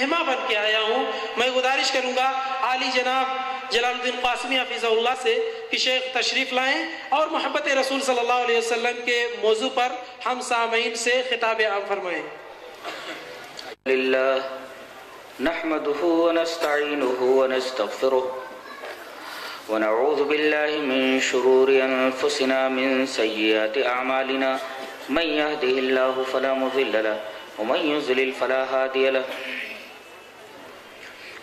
مہماں بن کے آیا ہوں۔ میں گزارش کروں گا، عالی جناب جلال الدین قاسمی حفیظ اللہ سے کہ شیخ تشریف لائیں اور محبت رسول صلی اللہ علیہ وسلم کے موضوع پر ہم سامعین سے خطاب عام فرمائیں۔ لله نحمده ونستعينه ونستغفره ونعوذ بالله من شرور أنفسنا من سيئات أعمالنا من يهده الله فلا مضل له ومن يضلل فلا هادي له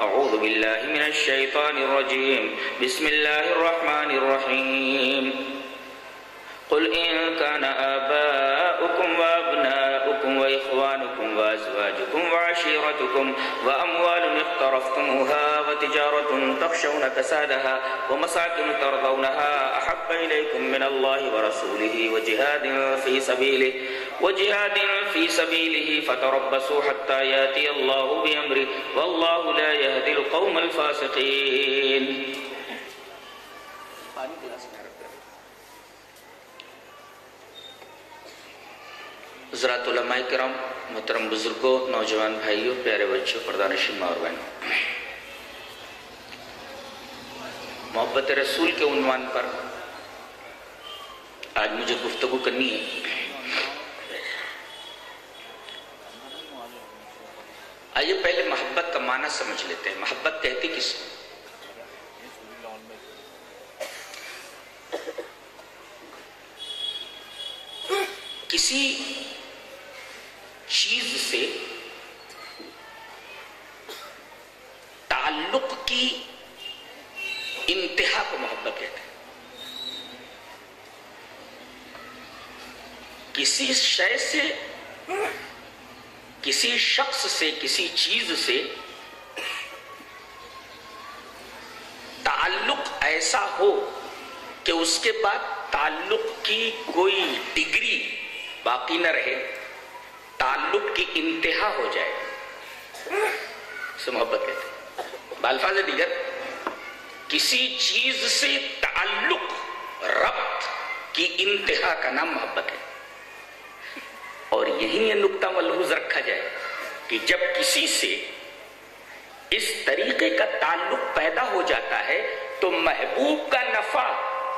أعوذ بالله من الشيطان الرجيم. بسم الله الرحمن الرحيم. قل إن كان آباؤكم وعشيرتكم وأموال اقترفتموها وتجارة تخشون كسادها ومساكن ترضونها أحب إليكم من الله ورسوله وجهاد في سبيله وجهاد في سبيله فتربصوا حتى يأتي الله بأمره والله لا يهدي القوم الفاسقين. حضرات علماء کرام، محترم بزرگوں، نوجوان بھائیوں، پیارے بچوں، پردانشین اور بہنوں محبت رسول کے عنوان پر آج مجھے گفتگو کرنی ہے۔ آئیے پہلے محبت کا معنی سمجھ لیتے ہیں۔ محبت کہتی کس کسی چیز سے تعلق کی انتہا کو محبت کہتے ہیں۔ کسی شے سے، کسی شخص سے، کسی چیز سے تعلق ایسا ہو کہ اس کے بعد تعلق کی کوئی ڈگری باقی نہ رہے۔ تعلق کی انتہا ہو جائے۔ سے محبت کہتے ہیں۔ بالفاظ دیگر، کسی چیز سے تعلق، ربط کی انتہا کا نام محبت ہے۔ اور یہی یہ نقطہ ملحوظ رکھا جائے کہ جب کسی سے اس طریقے کا تعلق پیدا ہو جاتا ہے، تو محبوب کا نفع،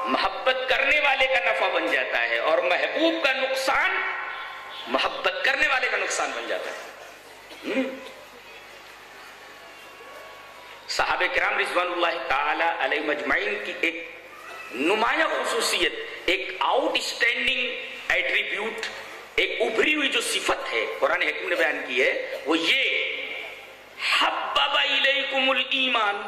محبت کرنے والے کا نفع بن جاتا ہے۔ اور محبوب کا نقصان محبت کرنے والے کا نقصان بن جاتا ہے۔ صحابہ کرام رضوان اللہ تعالی علیہ مجمعین کی ایک نمایاں خصوصیت، ایک آؤٹ اسٹینڈنگ ایٹریبیوٹ ایک ابھری ہوئی جو صفت ہے، قرآن حکم نے بیان کی ہے، وہ یہ، حبب الیکم الایمان۔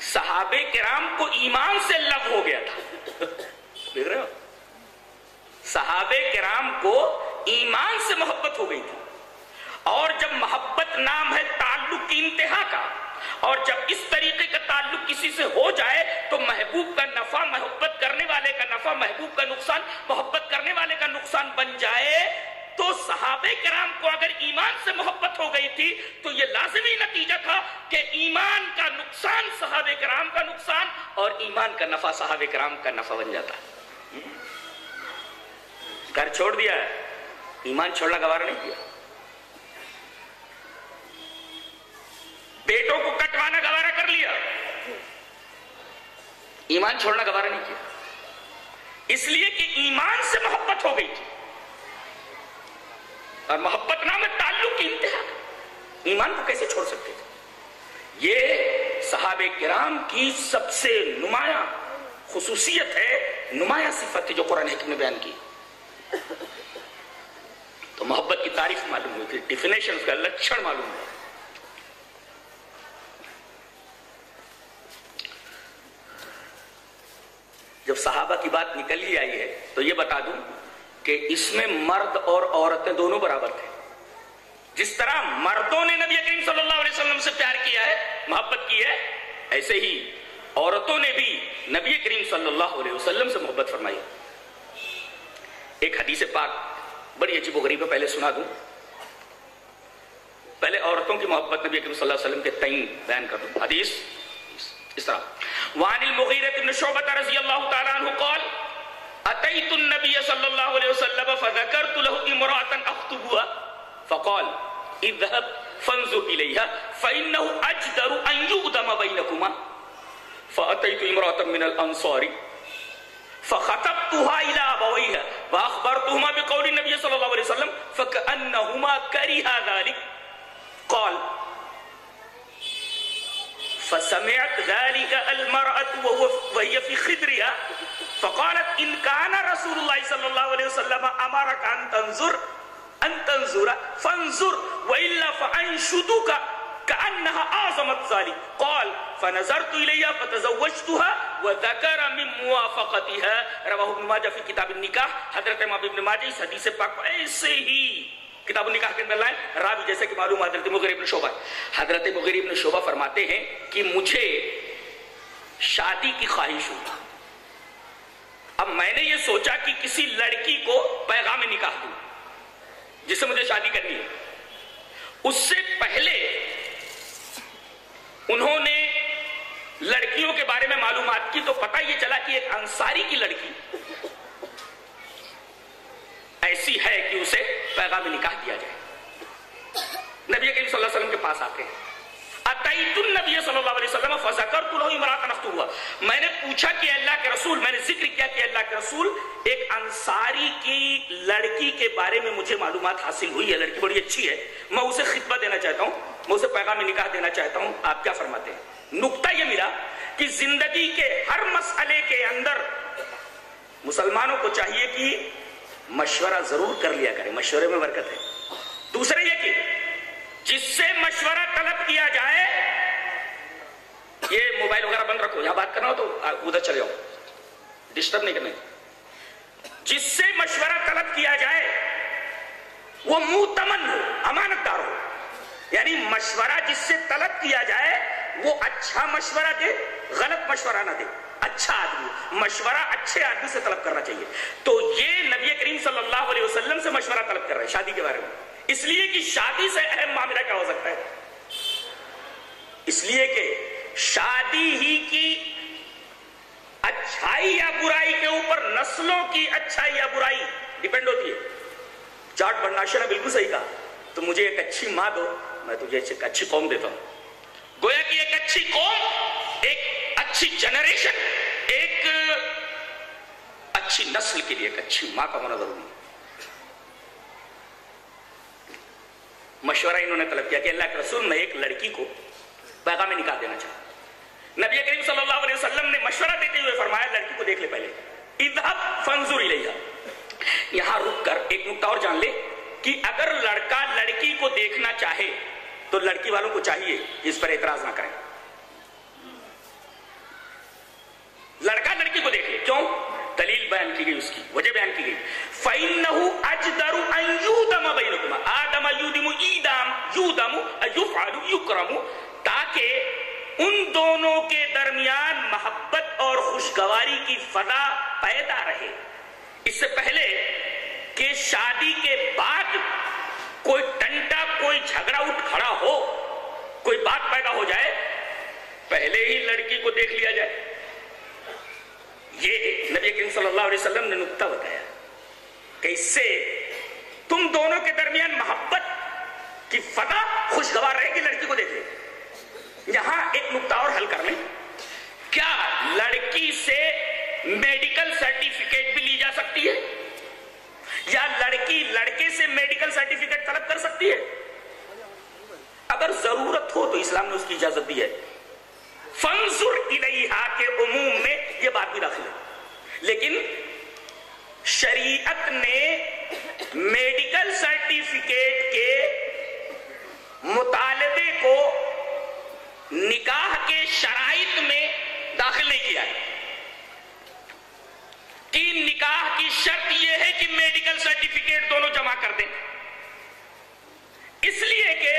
صحابہ کرام کو ایمان سے لب ہو گیا تھا۔ دیکھ رہے ہو؟ صحابہ کرام کو ایمان سے محبت ہو گئی تھی۔ اور جب محبت نام ہے تعلق کی انتہا کا، اور جب اس طریقے کا تعلق کسی سے ہو جائے، تو محبوب کا نفع محبت کرنے والے کا نفع، محبوب کا نقصان، محبت کرنے والے کا نقصان بن جائے، تو صحابہ کرام کو اگر ایمان سے محبت ہو گئی تھی، تو یہ لازمی نتیجہ تھا کہ ایمان کا نقصان صحابہ کرام کا نقصان اور ایمان کا نفع صحابہ کرام کا نفع بن جاتا۔ گھر چھوڑ دیا ہے۔ ایمان چھوڑنا گوارا نہیں کیا۔ بیٹوں کو کٹوانا گوارا کر لیا۔ ایمان چھوڑنا گوارا نہیں کیا۔ اس لیے کہ ایمان سے محبت ہو گئی تھی۔ اور محبت نام تعلق کی انتہا۔ ایمان کو کیسے چھوڑ سکتے تھے؟ یہ صحابہ کرام کی سب سے نمایاں خصوصیت ہے، نمایاں صفت جو قرآن حکم نے بیان کی۔ تو محبت کی تعریف معلوم ہوئی تھی ڈیفینیشن اس کا لچھن معلوم ہوا۔ جب صحابہ کی بات نکل ہی آئی ہے، تو یہ بتا دوں کہ اس میں مرد اور عورتیں دونوں برابر تھے۔ جس طرح مردوں نے نبی کریم صلی اللہ علیہ وسلم سے پیار کیا ہے، محبت کی ہے، ایسے ہی عورتوں نے بھی نبی کریم صلی اللہ علیہ وسلم سے محبت فرمائی۔ ایک حدیث پاک، بڑی عجیب و غریب ہے، پہلے سنا دوں۔ پہلے عورتوں کی محبت نبی کریم صلی اللہ علیہ وسلم کے تئیں بیان کر دوں۔ حدیث، اس طرح۔ وعن المغیرة بن شعبت رضی اللہ تعالیٰ عنہ قال، اتیت النبی صلی اللہ علیہ وسلم فذکرت له امراتا اخطبها فقال، اذهب فانظر الیها فانه اجدر ان یقدم بینکما. فاتیت امراتا من الانصار فخطبتها إلى أبويها واخبرتهما بقول النبي صلى الله عليه وسلم فكأنهما كرها ذلك. قال فسمعت ذلك المرأة وهو وهي في خدرها فقالت إن كان رسول الله صلى الله عليه وسلم أمرك أن تنظر أن تنظر فانظر وإلا فأنشدك كأنها أعظمت ذلك. قال، فنظرت إليها فتزوجتها وذكر من موافقتها. رواه ابن ماجه في كتاب النكاح. حضرت امام ابن ماجه اس حدیث پاک کو ایسے ہی کتاب النکاح کے اندر لائیں راوی جیسے کہ معلوم حضرت مغیر ابن شعبہ حضرت مغیر ابن شعبہ فرماتے ہیں کہ مجھے شادی کی خواہش ہوئی۔ اب میں نے یہ سوچا کہ کسی لڑکی کو پیغام نکاح دوں جس سے مجھے شادی کرنی ہے۔ اس سے پہلے انہوں نے لڑکیوں کے بارے میں معلومات کی تو پتہ یہ چلا کہ ایک انصاری کی لڑکی ایسی ہے کہ اسے پیغام نکاح دیا جائے۔ نبی کریم صلی اللہ علیہ وسلم کے پاس آتے ہیں۔ اتیت النبی صلی اللہ علیہ وسلم فذکرت له امرات نختوها میں نے پوچھا کہ اللہ کے رسول، میں نے ذکر کیا کہ اللہ کے رسول، ایک انصاری کی لڑکی کے بارے میں مجھے معلومات حاصل ہوئی ہے۔ لڑکی بڑی اچھی ہے۔ میں اسے خطبہ دینا چاہتا ہوں، میں اسے پیغام نکاح دینا چاہتا ہوں۔ آپ کیا فرماتے ہیں؟ نقطہ یہ ملا کہ زندگی کے ہر مسئلے کے اندر مسلمانوں کو چاہیے کہ مشورہ ضرور کر لیا کرے۔ مشورے میں برکت ہے۔ دوسرے یہ کہ جس سے مشورہ طلب کیا جائے، یہ موبائل وغیرہ بند رکھو، یہاں بات کرنا ہو تو ادھر چلے جاؤ۔ ڈسٹرب نہیں کرنے جس سے مشورہ طلب کیا جائے، وہ منہ ہو، امانت دار ہو۔ یعنی مشورہ جس سے طلب کیا جائے، وہ اچھا مشورہ دے، غلط مشورہ نہ دے۔ اچھا آدمی، مشورہ اچھے آدمی سے طلب کرنا چاہیے۔ تو یہ نبی کریم صلی اللہ علیہ وسلم سے مشورہ طلب کر رہے ہیں، شادی کے بارے میں۔ اس لیے کہ شادی سے اہم معاملہ کیا ہو سکتا ہے؟ اس لیے کہ شادی ہی کی اچھائی یا برائی کے اوپر نسلوں کی اچھائی یا برائی ڈیپینڈ ہوتی ہے۔ چارٹ برناشر نے بالکل صحیح کہا۔ تو مجھے ایک اچھی ماں دو، میں تجھے ایک اچھی قوم دیتا ہوں۔ گویا کہ ایک اچھی قوم، ایک اچھی جنریشن ایک اچھی نسل کے لیے ایک اچھی ماں کا ہونا ضروری ہے۔ مشورہ انہوں نے طلب کیا کہ اللہ کے رسول میں ایک لڑکی کو پیغام نکاح دینا چاہتا نبی کریم صلی اللہ علیہ وسلم نے مشورہ دیتے ہوئے فرمایا، لڑکی کو دیکھ لے پہلے۔ اذهب فانظر الیہا یہاں رک کر ایک نقطہ اور جان لے کہ اگر لڑکا لڑکی کو دیکھنا چاہے تو لڑکی والوں کو چاہیے کہ اس پر اعتراض نہ کریں۔ لڑکا لڑکی کو دیکھ لے۔ کیوں؟ دلیل بیان کی گئی اس کی، وجہ بیان کی گئی۔ فَإِنَّهُ أَجْدَرُ أَن يُودَمَ بَيْنُكُمَا۔ آدَمَ يُودِمُ إِيدَامُ، يُودَمُ، يُفْعَلُ، يُكْرَمُ۔ تاکہ ان دونوں کے درمیان محبت اور خوشگواری کی فضا پیدا رہے۔ اس سے پہلے کہ شادی کے بعد کوئی ٹنٹا، کوئی جھگڑا اٹھ کھڑا ہو، کوئی بات پیدا ہو جائے، پہلے ہی لڑکی کو دیکھ لیا جائے۔ یہ نبی کریم صلی اللہ علیہ وسلم نے نکتہ بتایا کہ اس سے تم دونوں کے درمیان محبت کی فتح خوشگوار رہے گی، لڑکی کو دیکھے یہاں ایک نکتہ اور حل کر لیں۔ کیا لڑکی سے میڈیکل سرٹیفکیٹ بھی لی جا سکتی ہے؟ یا لڑکی لڑکے سے میڈیکل سرٹیفکیٹ طلب کر سکتی ہے؟ اگر ضرورت ہو تو اسلام نے اس کی اجازت دی ہے۔ فنزر الیہا کے عموم میں یہ بات بھی داخل ہے۔ لیکن شریعت نے میڈیکل سرٹیفکیٹ کے مطالبے کو نکاح کے شرائط میں داخل نہیں کیا ہے۔ کہ نکاح کی شرط یہ ہے کہ میڈیکل سرٹیفکیٹ دونوں جمع کر دیں۔ اس لیے کہ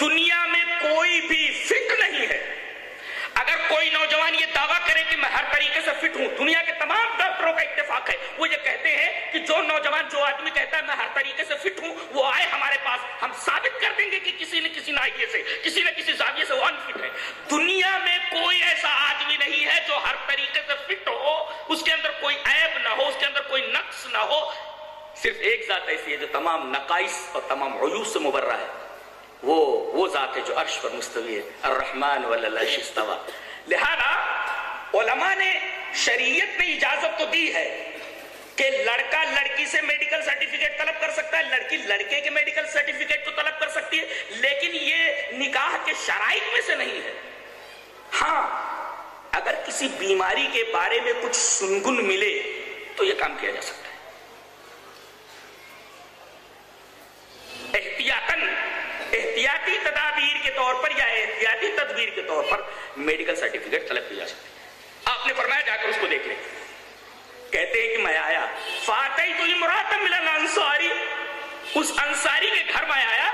دنیا میں کوئی بھی فٹ نہیں ہے اگر کوئی نوجوان یہ دعویٰ کرے کہ میں ہر طریقے سے فٹ ہوں۔ دنیا کے تمام ڈاکٹروں کا اتفاق ہے۔ وہ یہ کہتے ہیں کہ جو نوجوان جو آدمی کہتا ہے میں ہر طریقے سے فٹ ہوں، وہ آئے ہمارے پاس، ہم ثابت کر دیں گے کہ کسی نہ کسی نائیے سے، کسی نہ کسی زاویے سے وہ انفٹ ہے۔ دنیا میں کوئی ایسا آدمی نہیں ہے جو ہر طریقے سے فٹ ہو۔ اس کے اندر کوئی عیب نہ ہو، اس کے اندر کوئی نقص نہ ہو۔ صرف ایک ذات ایسی ہے جو تمام نقائص اور تمام عیوب سے مبرہ ہے۔ وہ وہ ذات ہے جو عرش پر مستوی ہے۔ الرحمن واللہ استوا لہذا علماء نے شریعت نے اجازت تو دی ہے کہ لڑکا لڑکی سے میڈیکل سرٹیفکیٹ طلب کر سکتا ہے، لڑکی لڑکے کے میڈیکل سرٹیفکیٹ کو طلب کر سکتی ہے، لیکن یہ نکاح کے شرائط میں سے نہیں ہے۔ ہاں اگر کسی بیماری کے بارے میں کچھ سنگن ملے تو یہ کام کیا جا سکتا ہے۔ احتیاطاً، احتیاطی تدابیر کے طور پر یا احتیاطی تدبیر کے طور پر میڈیکل سرٹیفکیٹ طلب کی جا سکتی ہے۔ آپ نے فرمایا جا کر اس کو دیکھ لیں۔ کہتے ہیں کہ میں آیا۔ فاتح تو مراتم ملا انصاری۔ اس انصاری کے گھر میں آیا،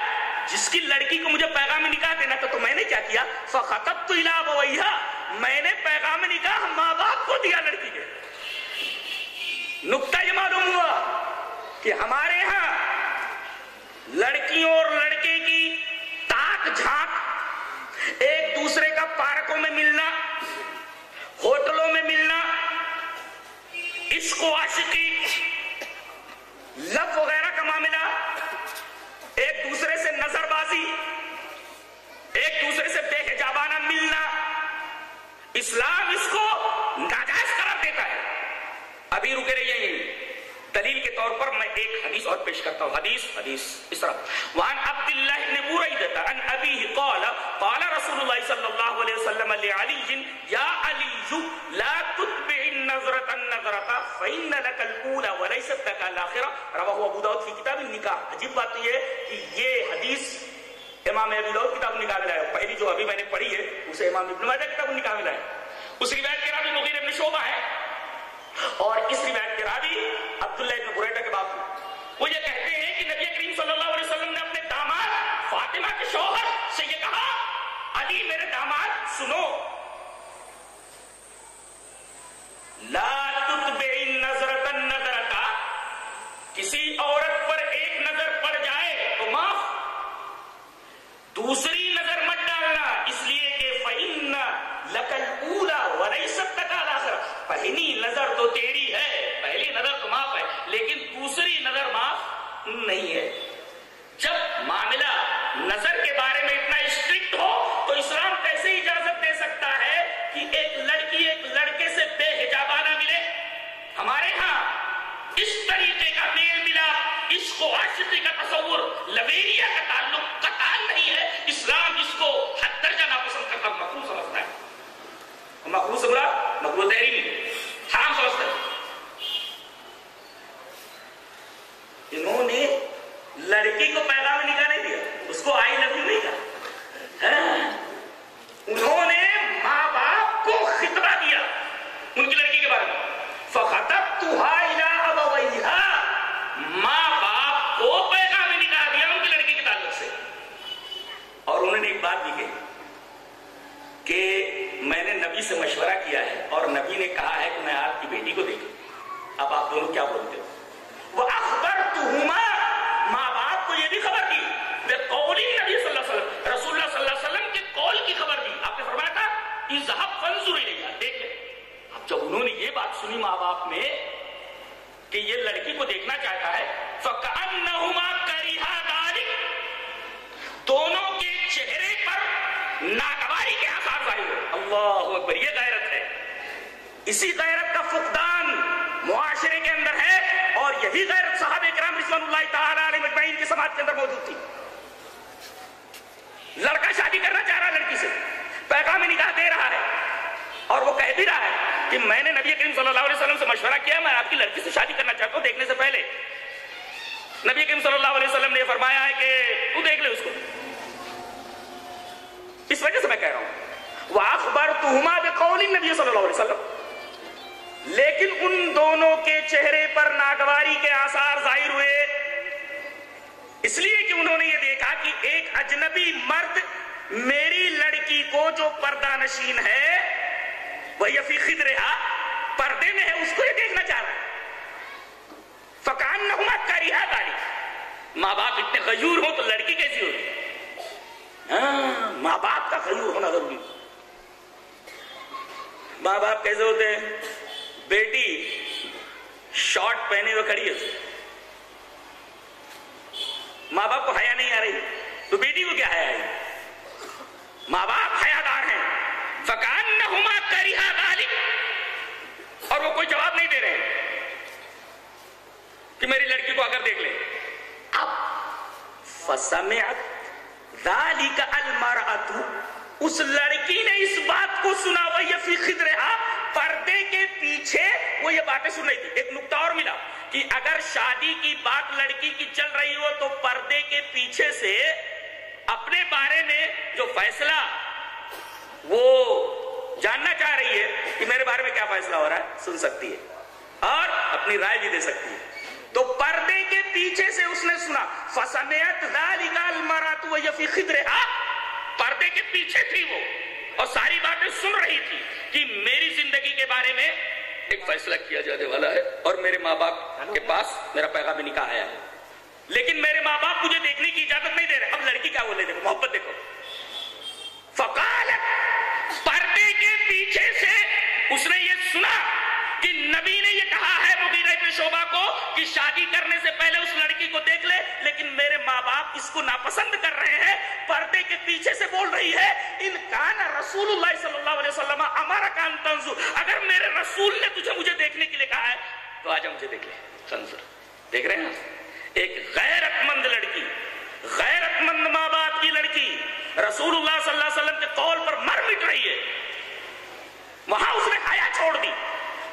جس کی لڑکی کو مجھے پیغام نکاح دینا تھا، تو میں نے کیا کیا؟ فخطب تو الہ بویہ میں نے پیغام نکاح ماں باپ کو دیا لڑکی کے۔ نقطہ یہ معلوم ہوا کہ ہمارے ہاں لڑکیوں اور لڑکے کی تاک جھانک، ایک دوسرے کا پارکوں میں ملنا ہوٹلوں میں ملنا عشق و عاشقی، لب وغیرہ کا معاملہ، ایک دوسرے سے نظر بازی ایک دوسرے سے بے حجابانہ ملنا، اسلام اس کو ناجائز قرار دیتا ہے۔ ابھی رکے رہیے دلیل کے طور پر میں ایک حدیث اور پیش کرتا ہوں۔ حدیث حدیث، اس طرح وان عبد الله بن بريدة عن أبيه قال قال رسول الله صلى الله عليه وسلم لعلي يا علي لا تتبع النظرة النظرة، فإن لك الأولى وليست لك الآخرة. رواه أبو داود في كتاب النکاح. عجیب بات یہ ہے کہ یہ حدیث امام ابی داؤد کتاب النکاح میں لایا پہلی جو ابھی میں نے پڑھی ہے، اسے امام ابن ماجہ کتاب النکاح میں لایا اس روایت کے راوی مغیر ابن شعبہ ہے۔ اور اس روایت کے راوی عبداللہ ابن بریدہ کے باپ وہ یہ کہتے ہیں کہ نبی کریم صلی اللہ علیہ وسلم نے اپنے داماد فاطمہ کے شوہر سے یہ کہا، علی میرے داماد، سنو لا تتبع النظرۃ النظرۃ کسی عورت پر ایک نظر پڑ جائے تو معاف دوسری نظر مت ڈالنا اس لیے کہ فَإِنَّ لَكَ الْأُولَى وَلَيْسَتْ لَكَ الْآخِرَةُ پہلی نظر تو تیری ہے پہلی نظر تو معاف ہے لیکن دوسری نظر معاف نہیں ہے جب معاملہ نظر کے بارے میں اتنا اسٹرکٹ ہو تو اسلام کیسے اجازت دے سکتا ہے کہ ایک لڑکی ایک لڑکے سے بے حجابانہ ملے ہمارے ہاں اس طریقے کا میل ملا عشق و عاشقی کا تصور لویریا کا تعلق قطعا نہیں ہے اسلام اس کو حد درجہ ناپسند کرتا مقروض سمجھتا ہے مقروض سمجھا مقروض تحریم حرام سمجھتا ہے انہوں نے لڑکی کو پیغام نکاح نہیں دیا اس کو آئی لو یو نہیں کہا انہوں نے ماں باپ کو خطبہ دیا ان کی لڑکی کے بارے میں فخطب تو ماں باپ کو پیغام نکاح دیا ان کی لڑکی کے تعلق سے اور انہوں نے ایک بات بھی کہی کہ میں نے نبی سے مشورہ کیا ہے اور نبی نے کہا ہے کہ میں بیوی کو دیکھوں اب آپ دونوں کیا بولتے ہو؟ وہ اخبر تو ماں باپ کو یہ بھی خبر دی۔ بے قولی نبی صلی اللہ علیہ وسلم رسول اللہ صلی اللہ علیہ وسلم کے قول کی خبر دی۔ آپ نے فرمایا تھا، اذهب فانظر الیہ دیکھ لیں۔ اب جب انہوں نے یہ بات سنی ماں باپ نے کہ یہ لڑکی کو دیکھنا چاہتا ہے فَكَأَنَّهُمَا كَرِهَا ذَلِكَ دونوں کے چہرے پر ناگواری کے آثار ظاہر ہوئے اللہ اکبر یہ غیرت ہے اسی غیرت کا فقدان معاشرے کے اندر ہے اور یہی غیرت صحابہ کرام رضوان اللہ تعالی علیہ مجمعین کی سماج کے اندر موجود تھی۔ لڑکا شادی کرنا چاہ رہا لڑکی سے، پیغام نکاح دے رہا ہے اور وہ کہہ بھی رہا ہے کہ میں نے نبی کریم صلی اللہ علیہ وسلم سے مشورہ کیا، میں آپ کی لڑکی سے شادی کرنا چاہتا ہوں دیکھنے سے پہلے۔ نبی کریم صلی اللہ علیہ وسلم نے فرمایا ہے کہ تو دیکھ لے اس کو۔ اس وجہ سے میں کہہ رہا ہوں۔ وہ اخبار تہما نبی صلی اللہ علیہ وسلم۔ لیکن ان دونوں کے چہرے پر ناگواری کے آثار ظاہر ہوئے۔ اس لیے کہ انہوں نے یہ دیکھا کہ ایک اجنبی مرد میری لڑکی کو جو پردہ نشین ہے وہ یفی خدرہا، پردے میں ہے، اس کو یہ دیکھنا چاہ رہا ہے۔ فکان نہما کریہا داری ماں باپ اتنے غیور ہوں تو لڑکی کیسی ہوتی؟ ہاں ماں باپ کا غیور ہونا ضروری۔ ماں باپ کیسے ہوتے ہیں؟ بیٹی شارٹ پہنے ہوئے کھڑی ہے۔ ماں باپ کو حیا نہیں آ رہی۔ تو بیٹی کو کیا حیا ہے ماں باپ حیا دار ہیں۔ فکان نہما اور وہ کوئی جواب نہیں دے رہے کہ میری لڑکی کو اگر دیکھ لے۔ اب فسمعت ذالک المرأت۔ اس لڑکی نے اس بات کو سنا وہی فی خدرہا پردے کے پیچھے وہ یہ باتیں سن رہی تھی۔ ایک نکتہ اور ملا کہ اگر شادی کی بات لڑکی کی چل رہی ہو تو پردے کے پیچھے سے اپنے بارے میں جو فیصلہ وہ جاننا چاہ رہی ہے کہ میرے بارے میں کیا فیصلہ ہو رہا ہے، سن سکتی ہے اور اپنی رائے بھی دے سکتی ہے۔ تو پردے کے پیچھے سے اس نے سنا فسمیت ذالک المرات ویفی خدرہا پردے کے پیچھے تھی وہ۔ اور ساری باتیں سن رہی تھی کہ میری زندگی کے بارے میں ایک فیصلہ کیا جانے والا ہے اور میرے ماں باپ کے پاس میرا پیغام نکاح آیا ہے۔ لیکن میرے ماں باپ مجھے دیکھنے کی اجازت نہیں دے رہے۔ اب لڑکی کیا بولے؟ دیکھو، محبت دیکھو۔ فقالت، پردے کے پیچھے سے اس نے یہ سنا کہ نبی نے یہ کہا ہے مغیرہ ابن شعبہ کو کہ شادی کرنے سے پہلے اس لڑکی کو دیکھ لے۔ لیکن میرے ماں باپ اس کو ناپسند کر رہے ہیں، پردے کے پیچھے سے بول رہی ہے، ان کان رسول اللہ صلی اللہ علیہ وسلم ہمارا کان تنظر، اگر میرے رسول نے تجھے مجھے دیکھنے کے لیے کہا ہے، تو آجا مجھے دیکھ لے، تنظر، دیکھ رہے ہیں ایک غیرت مند لڑکی غیرت مند ماں باپ کی لڑکی رسول اللہ صلی اللہ علیہ وسلم کے قول پر مر مٹ رہی ہے۔ وہاں اس نے حیا چھوڑ دی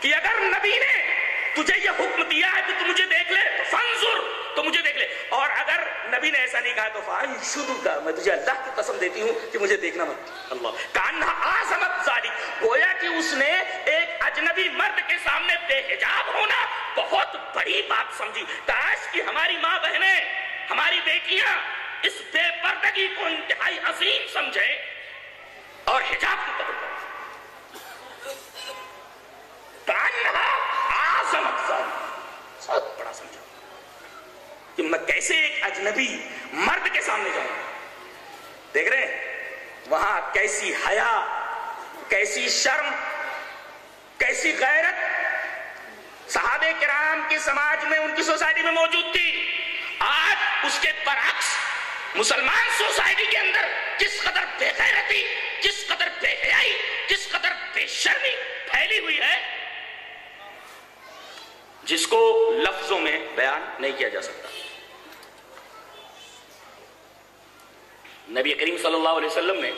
کہ اگر نبی نے تجھے یہ حکم دیا ہے کہ تو مجھے دیکھ لے تو فنظر تو مجھے دیکھ لے۔ اور اگر نبی نے ایسا نہیں کہا تو فائن شروع کا میں تجھے اللہ کی قسم دیتی ہوں کہ مجھے دیکھنا مت۔ اللہ۔ کانہ آزمت زالی گویا کہ اس نے ایک اجنبی مرد کے سامنے بے حجاب ہونا بہت بڑی بات سمجھی۔ کاش کہ ہماری ماں بہنیں ہماری بیٹیاں اس بے پردگی کو انتہائی عظیم سمجھے اور حجاب کی قدر کریں۔ بہت بڑا سمجھا کہ میں کیسے ایک اجنبی مرد کے سامنے جاؤں، دیکھ رہے ہیں؟ وہاں کیسی حیا، کیسی شرم، کیسی غیرت صحابہ کرام کے سماج میں، ان کی سوسائٹی میں موجود تھی۔ آج اس کے برعکس مسلمان سوسائٹی کے اندر کس قدر بے غیرتی کس قدر بے حیائی کس قدر بے شرمی پھیلی ہوئی ہے جس کو لفظوں میں بیان نہیں کیا جا سکتا۔ نبی کریم صلی اللہ علیہ وسلم نے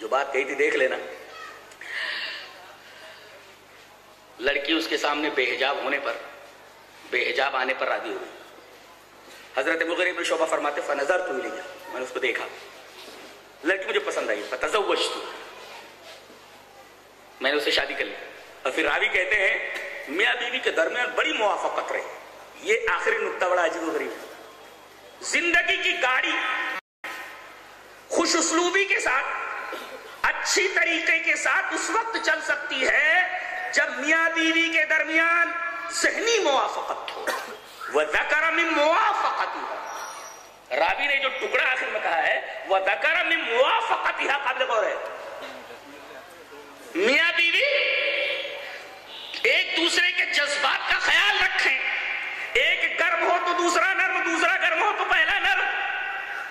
جو بات کہی تھی، دیکھ لینا۔ لڑکی اس کے سامنے بے حجاب ہونے پر، بے حجاب آنے پر راضی ہوئی حضرت مغرب بن شعبہ فرماتے فنظر تو لیا میں نے اس کو دیکھا۔ لڑکی مجھے پسند آئی، فتزوجت۔ میں نے اسے شادی کر لی۔ اور پھر راوی کہتے ہیں، میاں بیوی کے درمیان بڑی موافقت رہی۔ یہ آخری نقطہ بڑا عجیب و غریب زندگی کی گاڑی خوش اسلوبی کے ساتھ، اچھی طریقے کے ساتھ اس وقت چل سکتی ہے جب میاں بیوی کے درمیان ذہنی موافقت ہو۔ وہ ذکر من موافقت رابی نے جو ٹکڑا آخر میں کہا ہے، وہ ذکر من موافقت قابل غور ہے۔ میاں بیوی ایک دوسرے کے جذبات کا خیال رکھیں۔ ایک گرم ہو تو دوسرا نرم، دوسرا گرم ہو تو پہلا نرم۔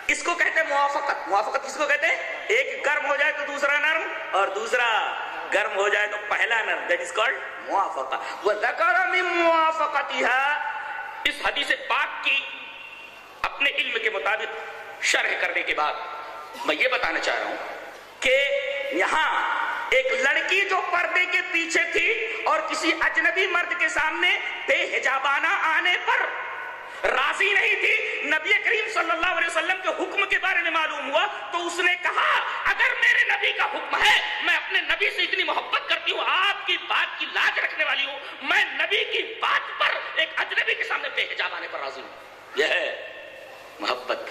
اس کو کہتے ہیں موافقت۔ موافقت کس کو کہتے ہیں؟ ایک گرم ہو جائے تو دوسرا نرم اور دوسرا گرم ہو جائے تو پہلا نرم۔ دیٹ از کالڈ موافقت وہ ذکر من موافقتها۔ اس حدیث پاک کی اپنے علم کے مطابق شرح کرنے کے بعد میں یہ بتانا چاہ رہا ہوں کہ یہاں ایک لڑکی جو پردے کے پیچھے تھی اور کسی اجنبی مرد کے سامنے بے حجابانہ آنے پر راضی نہیں تھی، نبی کریم صلی اللہ علیہ وسلم کے حکم کے بارے میں معلوم ہوا تو اس نے کہا، اگر میرے نبی کا حکم ہے، میں اپنے نبی سے اتنی محبت کرتی ہوں، آپ کی بات کی لاج رکھنے والی ہوں، میں نبی کی بات پر ایک اجنبی کے سامنے بے حجاب آنے پر راضی ہوں۔ یہ ہے محبت۔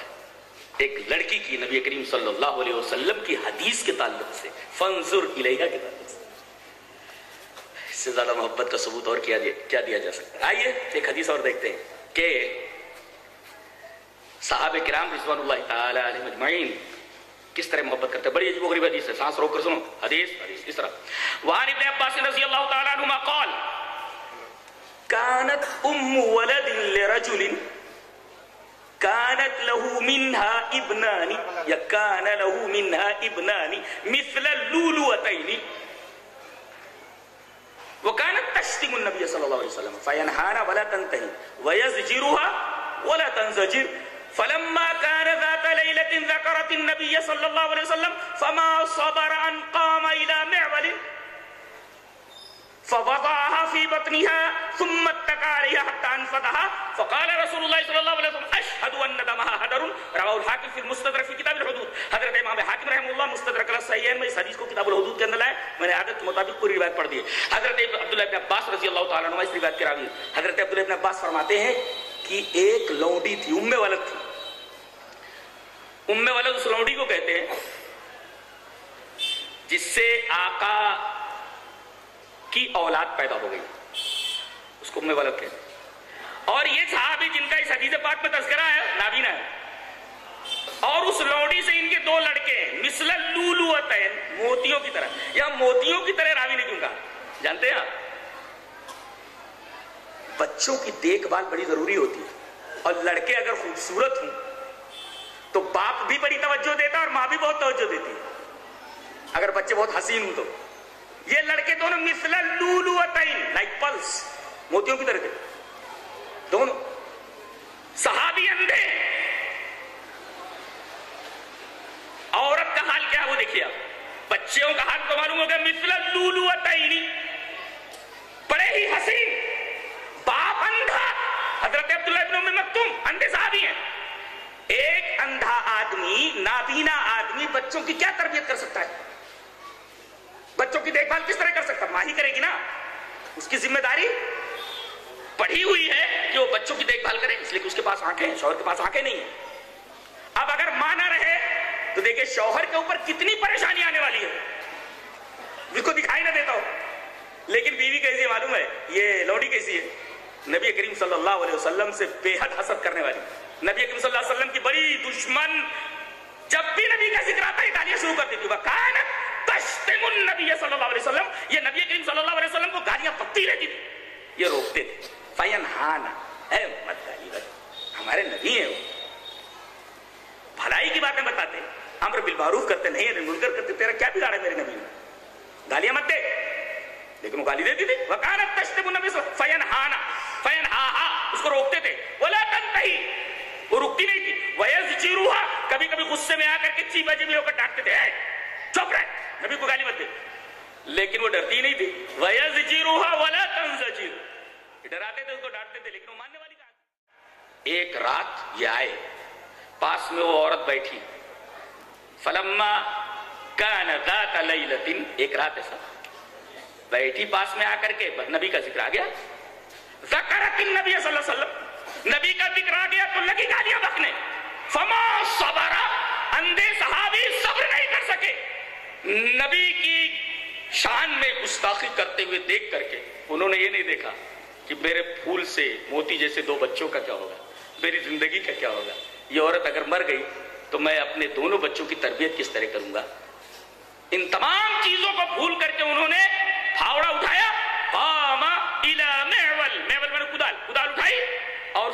ایک لڑکی کی نبی کریم صلی اللہ علیہ وسلم کی حدیث کے تعلق سے فنظر الیہ کے تعلق سے۔ اس سے زیادہ محبت کا ثبوت اور کیا دیا, کیا دیا جا سکتا ہے؟ آئیے ایک حدیث اور دیکھتے ہیں کہ صحابہ کرام رضوان اللہ تعالی علیہ مجمعین کس طرح محبت کرتے ہیں؟ بڑی عجیب و غریب حدیث ہے سانس روک کر سنو۔ حدیث حدیث اس طرح۔ وعن ابن عباس رضی اللہ تعالی عنہما قال كانت ام ولد لرجل كانت له منها ابنان كان له منها ابنان مثل اللولوتين. وكانت تشتم النبي صلى الله عليه وسلم فينهانا ولا تنتهي ويزجرها ولا تنزجر. فلما كان ذات ليلة ذكرت النبي صلى الله عليه وسلم فما صبر أن قام إلى معول فوضعها في بطنها ثم اتكى عليها حتى انفضها فقال رسول الله صلى الله عليه وسلم اشهد ان دمها هدر. رواه الحاکم في المستدرك في كتاب الحدود. حضرت امام حاکم رحمہ اللہ مستدرک الصحیحین میں اس حدیث کو کتاب الحدود کے اندر لائے. میں نے عادت کے مطابق پوری روایت پڑھ دی. حضرت عبداللہ ابن عباس رضی اللہ تعالی عنہ اس روایت کے راوی. حضرت عبداللہ ابن عباس فرماتے ہیں کہ ایک لونڈی تھی، ام ولد تھی. ام ولد اس لونڈی کو کہتے ہیں جس سے آقا کی اولاد پیدا ہو گئی۔ اس کو ام ولد کہتے ہیں۔ اور یہ صحابی جن کا اس حدیث پاک میں تذکرہ ہے، نابینا ہے۔ اور اس لوڑی سے ان کے دو لڑکے ہیں، مثل لولوتین موتیوں کی طرح۔ یا موتیوں کی طرح راوی نے کیوں کہا؟ جانتے ہیں آپ؟ بچوں کی دیکھ بھال بڑی ضروری ہوتی ہے۔ اور لڑکے اگر خوبصورت ہوں، تو باپ بھی بڑی توجہ دیتا ہے اور ماں بھی بہت توجہ دیتی ہے۔ اگر بچے بہت حسین ہوں تو۔ یہ لڑکے دونوں مثل لولوتین لائک پلس موتیوں کی طرح کے دونوں۔ صحابی اندھے۔ عورت کا حال کیا وہ دیکھیے آپ۔ بچوں کا حال تو معلوم ہوگا، مثل لولوتین بڑے ہی حسین۔ باپ اندھا۔ حضرت عبداللہ ابن ام مکتوم۔ اندھے صحابی ہیں۔ ایک اندھا آدمی، نابینا آدمی بچوں کی کیا تربیت کر سکتا ہے؟ بچوں کی دیکھ بھال کس طرح کر سکتا ماں ہی کرے گی نا۔ اس کی ذمہ داری پڑھی ہوئی ہے کہ وہ بچوں کی دیکھ بھال کرے، اس لیے کہ اس کے پاس آنکھیں ہیں، شوہر کے پاس آنکھیں نہیں ہیں۔ اب اگر ماں نہ رہے تو دیکھیں شوہر کے اوپر کتنی پریشانی آنے والی ہے۔ جس کو دکھائی نہ دیتا ہو لیکن بیوی کیسی ہے معلوم ہے؟ یہ لوڈی کیسی ہے؟ نبی کریم صلی اللہ علیہ وسلم سے بے حد حسد کرنے والی۔ نبی کریم صلی اللہ علیہ وسلم کی بڑی دشمن جب بھی نبی کا ذکر آتا ہے گالیاں شروع کر دیتی وکانت تشتم النبی صلی اللہ علیہ وسلم یہ نبی کریم صلی اللہ علیہ وسلم کو گالیاں پکتی رہتی تھی یہ روکتے تھے فین ہانا اے مت گالی بت ہمارے نبی ہیں وہ بھلائی کی باتیں بتاتے امر بالمعروف کرتے نہیں منکر کرتے تیرا کیا بگاڑا ہے میرے نبی نے گالیاں مت دے لیکن وہ گالی دیتی تھی وکانت تشتم النبی صلی اللہ فین ہانا فین ہا ہا اس کو روکتے تھے ولا تنتہی وہ رکتی نہیں تھی وَيَزْجِرُوهَا کبھی کبھی غصے میں آ کر کے چی بجے بھی ہو کر ڈانٹتے تھے اے چپ رہے نبی کو گالی مت دے۔ لیکن وہ ڈرتی نہیں تھی۔ وَيَزْجِرُوهَا وَلَا تَنْزَجِرُ۔ ڈراتے تھے اس کو، ڈانٹتے تھے، لیکن وہ ماننے والی کہا ایک رات یہ آئے۔ پاس میں وہ عورت بیٹھی۔ فلما کان ذات لیلتن ایک رات ایسا۔ بیٹھی پاس میں آ کر کے نبی کا ذکر آ گیا۔ ذکرت النبی صلی اللہ علیہ وسلم۔ نبی کا ذکر آ گیا تو لگی گالیاں بکنے فما صبر۔ اندھے صحابی صبر نہیں کر سکے۔ نبی کی شان میں گستاخی کرتے ہوئے دیکھ کر کے انہوں نے یہ نہیں دیکھا کہ میرے پھول سے موتی جیسے دو بچوں کا کیا ہوگا؟ میری زندگی کا کیا ہوگا؟ یہ عورت اگر مر گئی تو میں اپنے دونوں بچوں کی تربیت کس طرح کروں گا؟ ان تمام چیزوں کو بھول کر کے انہوں نے پھاوڑا اٹھایا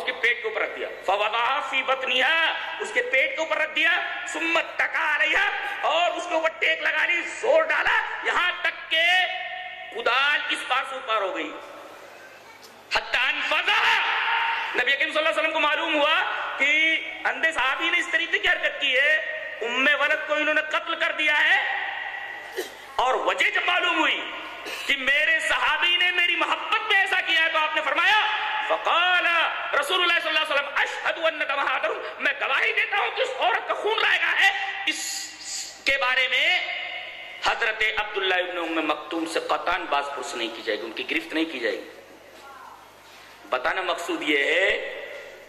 اس کے پیٹ کے اوپر رکھ دیا۔ فوضعها فی بطنها، اس کے پیٹ کے اوپر رکھ دیا۔ ثم تکا علیها اور اس کے اوپر ٹیک لگا لی، زور ڈالا۔ یہاں تک کہ کدال اس پار سے پار ہو گئی۔ حتی انفضا نبی کریم صلی اللہ علیہ وسلم کو معلوم ہوا کہ اندھے صحابی نے اس طریقے کی حرکت کی ہے۔ ام ولد کو انہوں نے قتل کر دیا ہے۔ اور وجہ جب معلوم ہوئی کہ میرے صحابی نے میری محبت میں ایسا کیا ہے تو آپ نے فرمایا فقال رسول اللہ صلی اللہ علیہ وسلم، اشہد ان دمہادر میں گواہی دیتا ہوں کہ اس عورت کا خون لائے گا ہے۔ اس کے بارے میں حضرت عبداللہ ابن ام مکتوم سے قطعاً باز پرس نہیں کی جائے گی، ان کی گرفت نہیں کی جائے گی۔ بتانا مقصود یہ ہے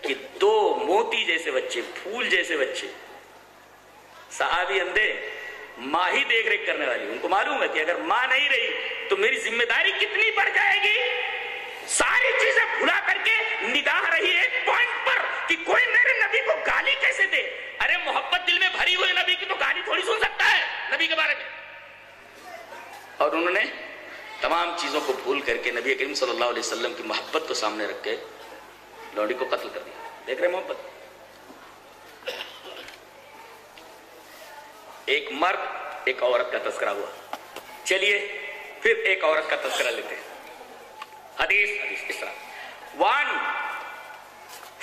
کہ دو موتی جیسے بچے، پھول جیسے بچے، صحابی اندھے ماں ہی دیکھ ریکھ کرنے والی ان کو معلوم ہے کہ اگر ماں نہیں رہی تو میری ذمہ داری کتنی بڑھ جائے گی؟ ساری چیزیں بھلا کر کے نگاہ رہی ایک پوائنٹ پر کہ کوئی میرے نبی کو گالی کیسے دے؟ ارے محبت دل میں بھری ہوئی نبی کی تو گالی تھوڑی سن سکتا ہے نبی کے بارے میں۔ اور انہوں نے تمام چیزوں کو بھول کر کے نبی کریم صلی اللہ علیہ وسلم کی محبت کو سامنے رکھ کے لوڈی کو قتل کر دیا۔ دیکھ رہے محبت؟ ایک مرد ایک عورت کا تذکرہ ہوا۔ چلیے پھر ایک عورت کا تذکرہ لیتے ہیں۔ حدیث حدیث اس طرح وان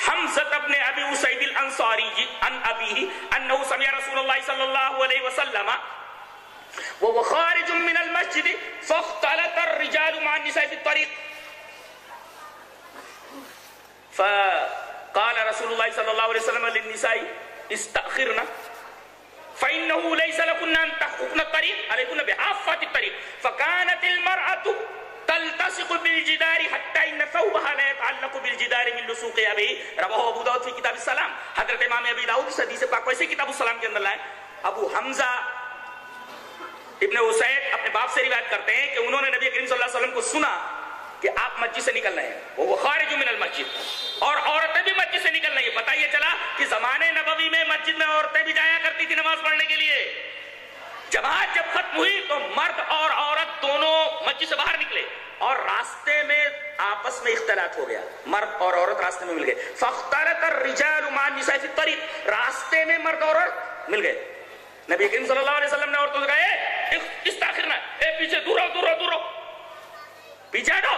حمزت ابن ابی اسید الانصاری جی ان ابیہ انہو سمع رسول اللہ صلی اللہ علیہ وسلم وهو خارج من المسجد فاختلط الرجال مع النساء في الطريق. فقال رسول الله صلى الله عليه وسلم للنساء استأخرنا فإنه ليس لكن أن تحققن الطريق عليكن بحافة الطريق. فكانت المرأة تلتصق بالجدار حتى ان ثوبها لا يتعلق بالجدار من لصوق ابي رواه ابو داؤد في كتاب السلام. حضرت امام ابی داؤد اس حدیث پاک. ویسے کتاب السلام کے اندر لائے ابو حمزہ ابن اسید اپنے باپ سے روایت کرتے ہیں کہ انہوں نے نبی کریم صلی اللہ علیہ وسلم کو سنا کہ آپ مسجد سے نکل رہے ہیں. وہ خارج من المسجد. اور عورتیں بھی مسجد سے نکل رہی ہیں. پتہ یہ چلا کہ زمانے نبوی میں مسجد میں عورتیں بھی جایا کرتی تھی نماز پڑھنے کے لیے. جماعت جب ختم ہوئی تو مرد اور عورت دونوں مسجد سے باہر نکلے اور راستے میں آپس میں اختلاط ہو گیا۔ مرد اور عورت راستے میں مل گئے۔ فاختلط الرجال مع النساء في الطريق۔ راستے میں مرد اور عورت مل گئے۔ نبی کریم صلی اللہ علیہ وسلم نے عورتوں سے کہا، اے اس تاخیر نہ اے، پیچھے دور ہو دور ہو دور ہو پیچھے ہٹو۔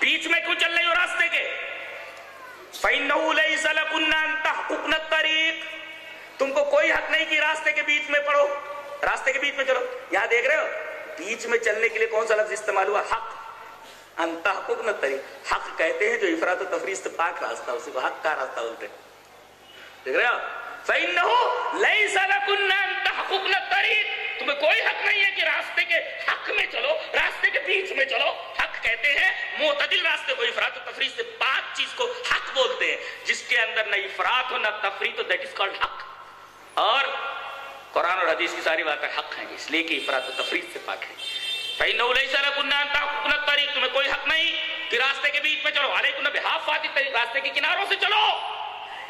بیچ میں کیوں چل رہی ہو راستے کے؟ فَإِنَّهُ لَيْسَ لَكُنَّ أَن تَحْقُقْنَ الطَّرِيقِ۔ تم کو کوئی حق نہیں کہ راستے کے بیچ میں پڑھو راستے کے بیچ میں چلو۔ یہاں دیکھ رہے ہو؟ بیچ میں چلنے کے لیے کون سا لفظ استعمال ہوا؟ حق۔ ان تحقق نہ طریق حق کہتے ہیں جو افراد و تفریح سے پاک راستہ اسی کو حق کا راستہ بولتے دیکھ رہے ہو؟ فَإِنَّهُ لَيْسَ لَكُنَّ أَن تَحْقُقْنَ الطَّرِيقِ۔ تمہیں کوئی حق نہیں ہے کہ راستے کے حق میں چلو، راستے کے بیچ میں چلو۔ حق کہتے ہیں، معتدل راستے کو افراد و تفریح سے پاک چیز کو حق بولتے ہیں، جس کے اندر نہ افراد ہو، نہ تفریح تو دیٹ از کالڈ حق۔ اور قرآن اور حدیث کی ساری باتیں حق ہیں، اس لیے کہ افراد و تفریح سے پاک ہیں۔ فَإِنَّهُ لَيْسَ لَكُنَّ أَن تَحْقُقْنَ الطَّرِيقِ، تمہیں کوئی حق نہیں کہ راستے کے بیچ میں چلو علیکم بحافات الطریق راستے کے کناروں سے چلو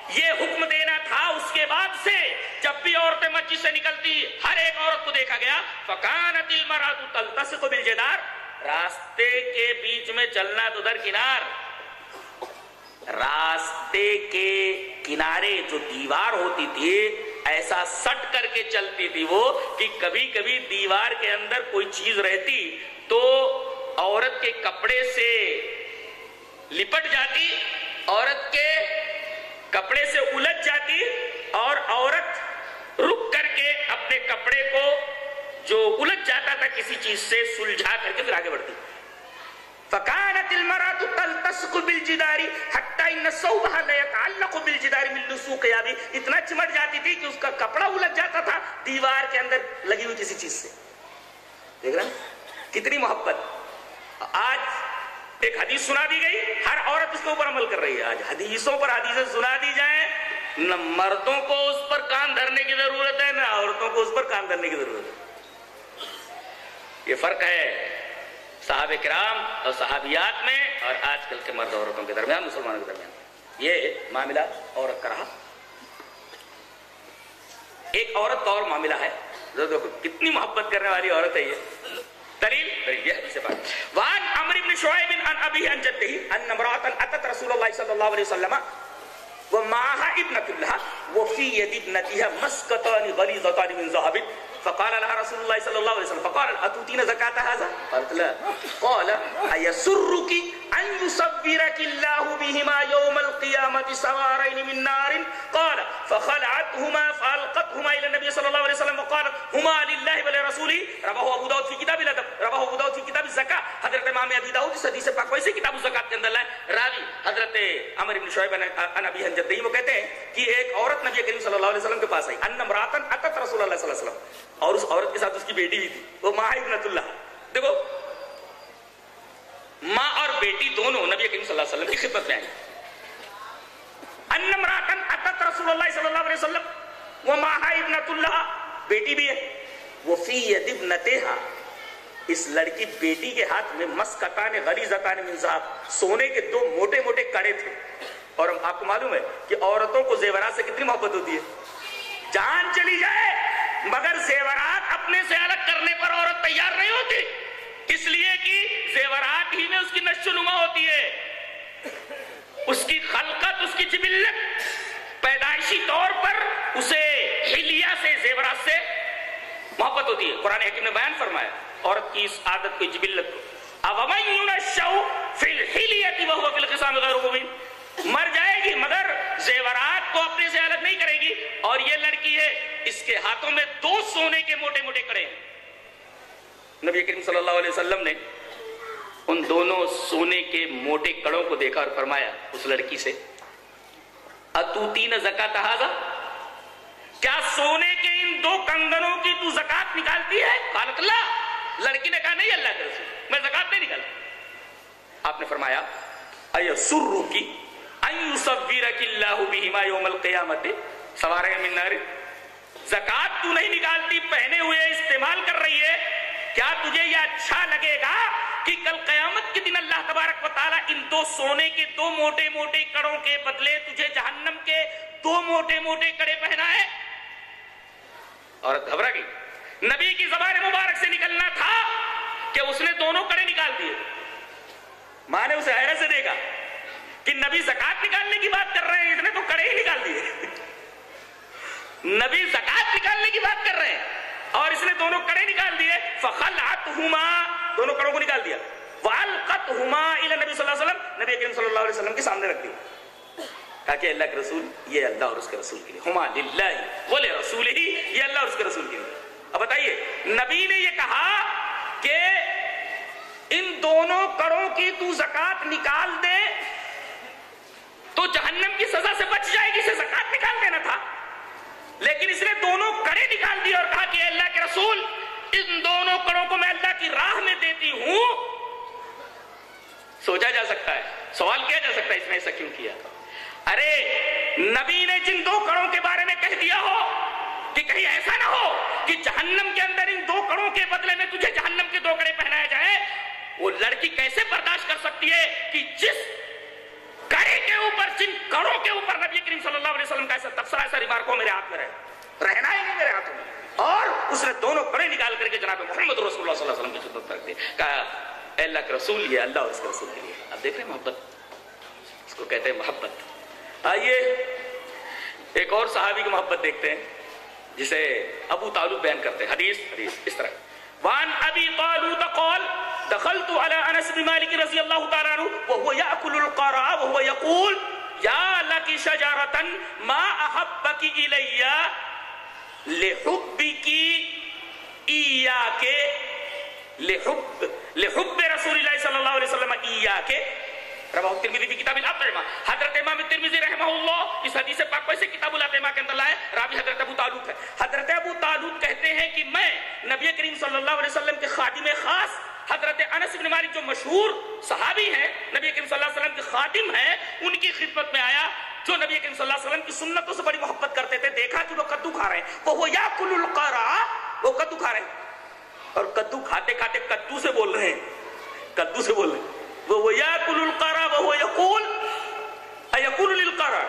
یہ حکم دینا تھا اس کے بعد سے، جب بھی عورتیں مسجد سے نکلتی، ہر ایک عورت کو دیکھا گیا۔ فَكَانَتِ الْمَرَاتُ تَلْتَسِقُ بِالْجِدَارِ۔ راستے کے بیچ میں چلنا تو در کنار۔ راستے کے کنارے جو دیوار ہوتی تھی ایسا سٹ کر کے چلتی تھی وہ کہ کبھی کبھی دیوار کے اندر کوئی چیز رہتی تو عورت کے کپڑے سے لپٹ جاتی، عورت کے کپڑے سے الجھ جاتی اور عورت رک کر کے اپنے کپڑے کو جو الجھ جاتا تھا کسی چیز سے سلجھا کر کے پھر آگے بڑھتی۔ فكانت المرأة تلتصق بالجدار حتى ان صوبها لا يتعلق بالجدار من لصوق ابي اتنا چمٹ جاتی تھی کہ اس کا کپڑا الجھ جاتا تھا، دیوار کے اندر لگی ہوئی کسی چیز سے. دیکھ رہے ہیں کتنی محبت. آج ایک حدیث سنا دی گئی، ہر عورت اس کے اوپر عمل کر رہی ہے. آج حدیثوں پر حدیثیں سنا دی جائیں، نہ مردوں کو اس پر کان دھرنے کی ضرورت ہے، نہ عورتوں کو اس پر کان دھرنے کی ضرورت ہے. یہ فرق ہے صحابہ کرام اور صحابیات میں اور آج کل کے مرد عورتوں کے درمیان، مسلمانوں کے درمیان۔ یہ معاملہ عورت کا رہا۔ ایک عورت کا اور معاملہ ہے۔ کتنی محبت کرنے والی عورت ہے یہ۔ دلیل دلیل یہ حدیث پاک وان عمر بن شعیب عن ابي عن جده ان امراه اتت رسول الله صلى الله عليه وسلم ومعها ابنه لها وفي يد ابنتها مسكتان غليظتان من ذهب۔ فقال لها رسول الله صلى الله عليه وسلم. فقال اتوتين زكاه هذا؟ قالت، لا. قال ايسرك ان يصورك الله بهما يوم القيامة سوارين من نار؟ قال، فخلعتهما فألقتهما إلى النبي صلى الله عليه وسلم وقالت، هما لله ولرسوله. رواه أبو داود في كتاب الأدب. رواه أبو داود في كتاب الزكاة. حضرت امام ابی داؤد اس حدیث پاک ویسے کتاب الزکات کے اندر ہے. راوی حضرت عمر بن شعیب ان ابی حنجدی وہ کہتے ہیں کہ ایک عورت نبی کریم صلی اللہ علیہ وسلم کے پاس آئی. ان امراتن اتت رسول اللہ صلی اللہ علیہ وسلم. اور اس عورت کے ساتھ اس کی بیٹی بھی تھی، وہ ماہ ابنت اللہ۔ دیکھو، ماں اور بیٹی دونوں نبی کریم صلی اللہ علیہ وسلم کی خدمت میں آئی ان اتت رسول اللہ صلی اللہ علیہ وسلم، وہ ماہ ابنت اللہ، بیٹی بھی ہے۔ وہ فی ید ابنتہا، اس لڑکی بیٹی کے ہاتھ میں مسکتان غلیظتان من ذهب، سونے کے دو موٹے موٹے کڑے تھے۔ اور آپ کو معلوم ہے کہ عورتوں کو زیورات سے کتنی محبت ہوتی ہے۔ جان چلی جائے۔ مگر زیورات اپنے سے الگ کرنے پر عورت تیار نہیں ہوتی۔ اس لیے کہ زیورات ہی میں اس کی نشو نما ہوتی ہے۔ اس کی خلقت، اس کی جبلت پیدائشی طور پر اسے حلیہ سے، زیورات سے محبت ہوتی ہے۔ قرآن حکیم نے بیان فرمایا، عورت کی اس عادت کو جبلت کو۔ اومن ينشأ فی الحلیت وهو فی الخصام غیر مبین مر جائے گی، مگر زیورات کو اپنے سے الگ نہیں کرے گی۔ اور یہ لڑکی ہے، اس کے ہاتھوں میں دو سونے کے موٹے موٹے کڑے ہیں۔ نبی کریم صلی اللہ علیہ وسلم نے ان دونوں سونے کے موٹے کڑوں کو دیکھا اور فرمایا، اس لڑکی سے، اتوتین زکات حاضا کیا سونے کے ان دو کنگنوں کی تو زکات نکالتی ہے؟ قالت اللہ، لڑکی نے کہا، نہیں اللہ کے رسول، میں زکات نہیں نکالتی آپ نے فرمایا ایو سرو کی القیامت سوارے من نار زکات تو نہیں نکالتی، پہنے ہوئے استعمال کر رہی ہے. کیا تجھے یہ اچھا لگے گا کہ کل قیامت کے دن اللہ تبارک و تعالیٰ ان دو سونے کے دو موٹے موٹے کڑوں کے بدلے تجھے جہنم کے دو موٹے موٹے کڑے پہنائے؟ عورت گھبرا گئی. نبی کی زبان مبارک سے نکلنا تھا کہ اس نے دونوں کڑے نکال دیے. ماں نے اسے حیرت سے دیکھا. کہ نبی زکات نکالنے کی بات کر رہے ہیں، اس نے تو کڑے ہی نکال دیے نبی زکات نکالنے کی بات کر رہے ہیں اور اس نے دونوں کڑے نکال دیے۔ فخلعتہما، دونوں کڑوں کو نکال دیا۔ والقتہما الی نبی صلی اللہ علیہ وسلم۔ نبی کریم صلی اللہ علیہ وسلم کے سامنے رکھ دیا کہا کہ اللہ کے رسول، یہ اللہ اور اس کے رسول کے لیے۔ ہما للہ بولے رسول ہی یہ اللہ اور اس کے رسول کے لیے۔ اب بتائیے، نبی نے یہ کہا کہ ان دونوں کڑوں کی تو زکات نکال دے تو جہنم کی سزا سے بچ جائے گی، اسے زکات نکال دینا تھا۔ لیکن اس نے دونوں کڑے نکال دیے اور کہا کہ اللہ کے رسول، ان دونوں کڑوں کو میں اللہ کی راہ میں دیتی ہوں۔ سوچا جا سکتا ہے، سوال کیا جا سکتا ہے، اس نے ایسا کیوں کیا؟ ارے، نبی نے جن دو کڑوں کے بارے میں کہہ دیا ہو کہ کہیں ایسا نہ ہو کہ جہنم کے اندر ان دو کڑوں کے بدلے میں تجھے جہنم کے دو کڑے پہنایا جائے وہ لڑکی کیسے برداشت کر سکتی ہے کہ جس کڑے کے اوپر جن کڑوں کے اوپر نبی کریم صلی اللہ علیہ وسلم کا ایسا تبصرہ، ایسا ریمارک ہو میرے ہاتھ میں رہے۔ رہنا ہی نہیں میرے ہاتھوں میں۔ اور اس نے دونوں کڑے نکال کر کے جناب محمد رسول اللہ صلی اللہ علیہ وسلم کی خدمت رکھ دی۔ کہا، اے اللہ کے رسول، یہ اللہ اور اس کے رسول کے لیے۔ اب دیکھ رہے ہیں محبت؟ اس کو کہتے ہیں محبت۔ آئیے، ایک اور صحابی کی محبت دیکھتے ہیں، جسے ابو طالب بیان کرتے ہیں۔ حدیث حدیث، اس طرح۔ وان ابي طالوت قال، دخلت على انس بن مالك رضي الله تعالى عنه وهو ياكل القرع وهو يقول يا لك شجره ما احبك الي لحبك اياك لحب لحب رسول الله صلى الله عليه وسلم اياك رواہ ترمذی کی کتاب الاطعمہ حضرت امام ترمذی رحمہ اللہ اس حدیث پاک کو اسے کتاب الاطعمہ کے اندر لائے راوی حضرت ابو طالوت ہے حضرت ابو طالوت کہتے ہیں کہ میں نبی کریم صلی اللہ علیہ وسلم کے خادم خاص حضرت انس بن مالک جو مشہور صحابی ہیں نبی کریم صلی اللہ علیہ وسلم کے خادم ہیں ان کی خدمت میں آیا جو نبی کریم صلی اللہ علیہ وسلم کی سنتوں سے بڑی محبت کرتے تھے دیکھا کہ وہ کدو کھا رہے ہیں وہ یاکل القرا وہ کدو کھا رہے ہیں اور کدو کھاتے کھاتے کدو سے بول رہے ہیں کدو سے بول رہے ہیں وہ یاکل القرا وہ یقول ایقول للقرا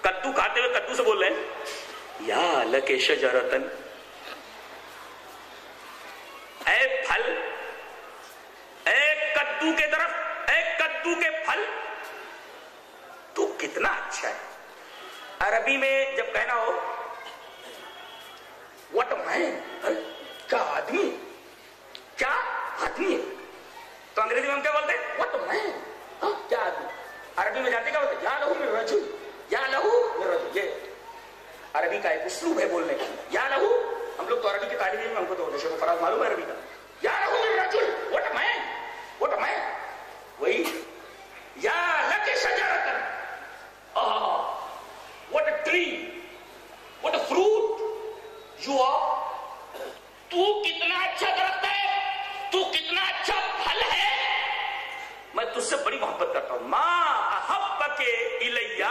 کدو کھاتے ہوئے کدو سے بول رہے ہیں، یا لک شجرتن۔ اے پھل، اے کدو کے طرف، اے کدو کے پھل، تو کتنا اچھا ہے۔ عربی میں جب کہنا ہو، وٹ مین کیا آدمی کیا آدمی ہے۔ تو انگریزی میں ہم کیا بولتے وٹ مین کیا آدمی؟ عربی میں جاتے کیا بولتے یا لہو میں رجو یا لہو میں رجو یہ عربی کا ایک اسلوب ہے بولنے کی یا لہو ہم لوگ تو عربی کی تعلیم میں ہم کو تو دیشے کو فراغ معلوم ہے عربی کا۔ یا لہو میرے رجل وٹ مین وٹ مین وہی یا لک شجارت آہ what a tree, what a fruit you are. تو کتنا اچھا درخت ہے۔ تو کتنا اچھا پھل ہے۔ میں تجھ سے بڑی محبت کرتا ہوں۔ ماں احب کے الیہ۔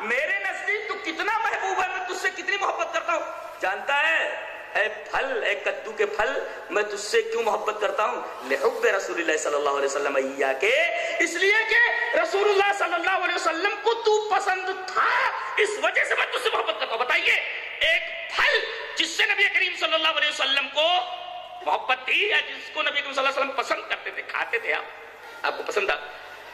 میرے نزدیک تو کتنا محبوب ہے، میں تجھ سے کتنی محبت کرتا ہوں۔ جانتا ہے؟ اے پھل، اے کدو کے پھل، میں تجھ سے کیوں محبت کرتا ہوں؟ لحب رسول اللہ صلی اللہ علیہ وسلم، ایہ کے اس لیے کہ رسول اللہ صلی اللہ علیہ وسلم کو تو پسند تھا، اس وجہ سے میں تجھ سے محبت کرتا ہوں۔ بتائیے، ایک پھل جس سے نبی کریم صلی اللہ علیہ وسلم کو محبت تھی یا جس کو نبی صلی اللہ علیہ وسلم پسند کرتے تھے، کھاتے تھے آپ؟ آپ کو پسند تھا؟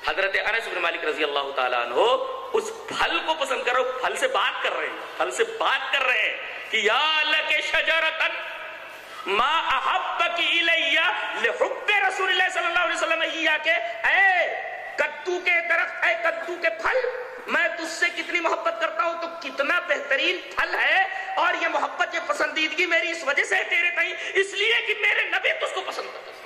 حضرت انس بن مالک رضی اللہ تعالیٰ عنہ اس پھل کو پسند کرو، پھل سے بات کر رہے ہیں، پھل سے بات کر رہے ہیں کہ یا لک شجرتن ما احبک الیہ لحب رسول اللہ صلی اللہ علیہ وسلم ہی کہ اے کدو کے درخت اے کدو کے پھل میں تجھ سے کتنی محبت کرتا ہوں تو کتنا بہترین پھل ہے اور یہ محبت یہ پسندیدگی میری اس وجہ سے ہے تیرے تئیں اس لیے کہ میرے نبی تجھ کو پسند کرتا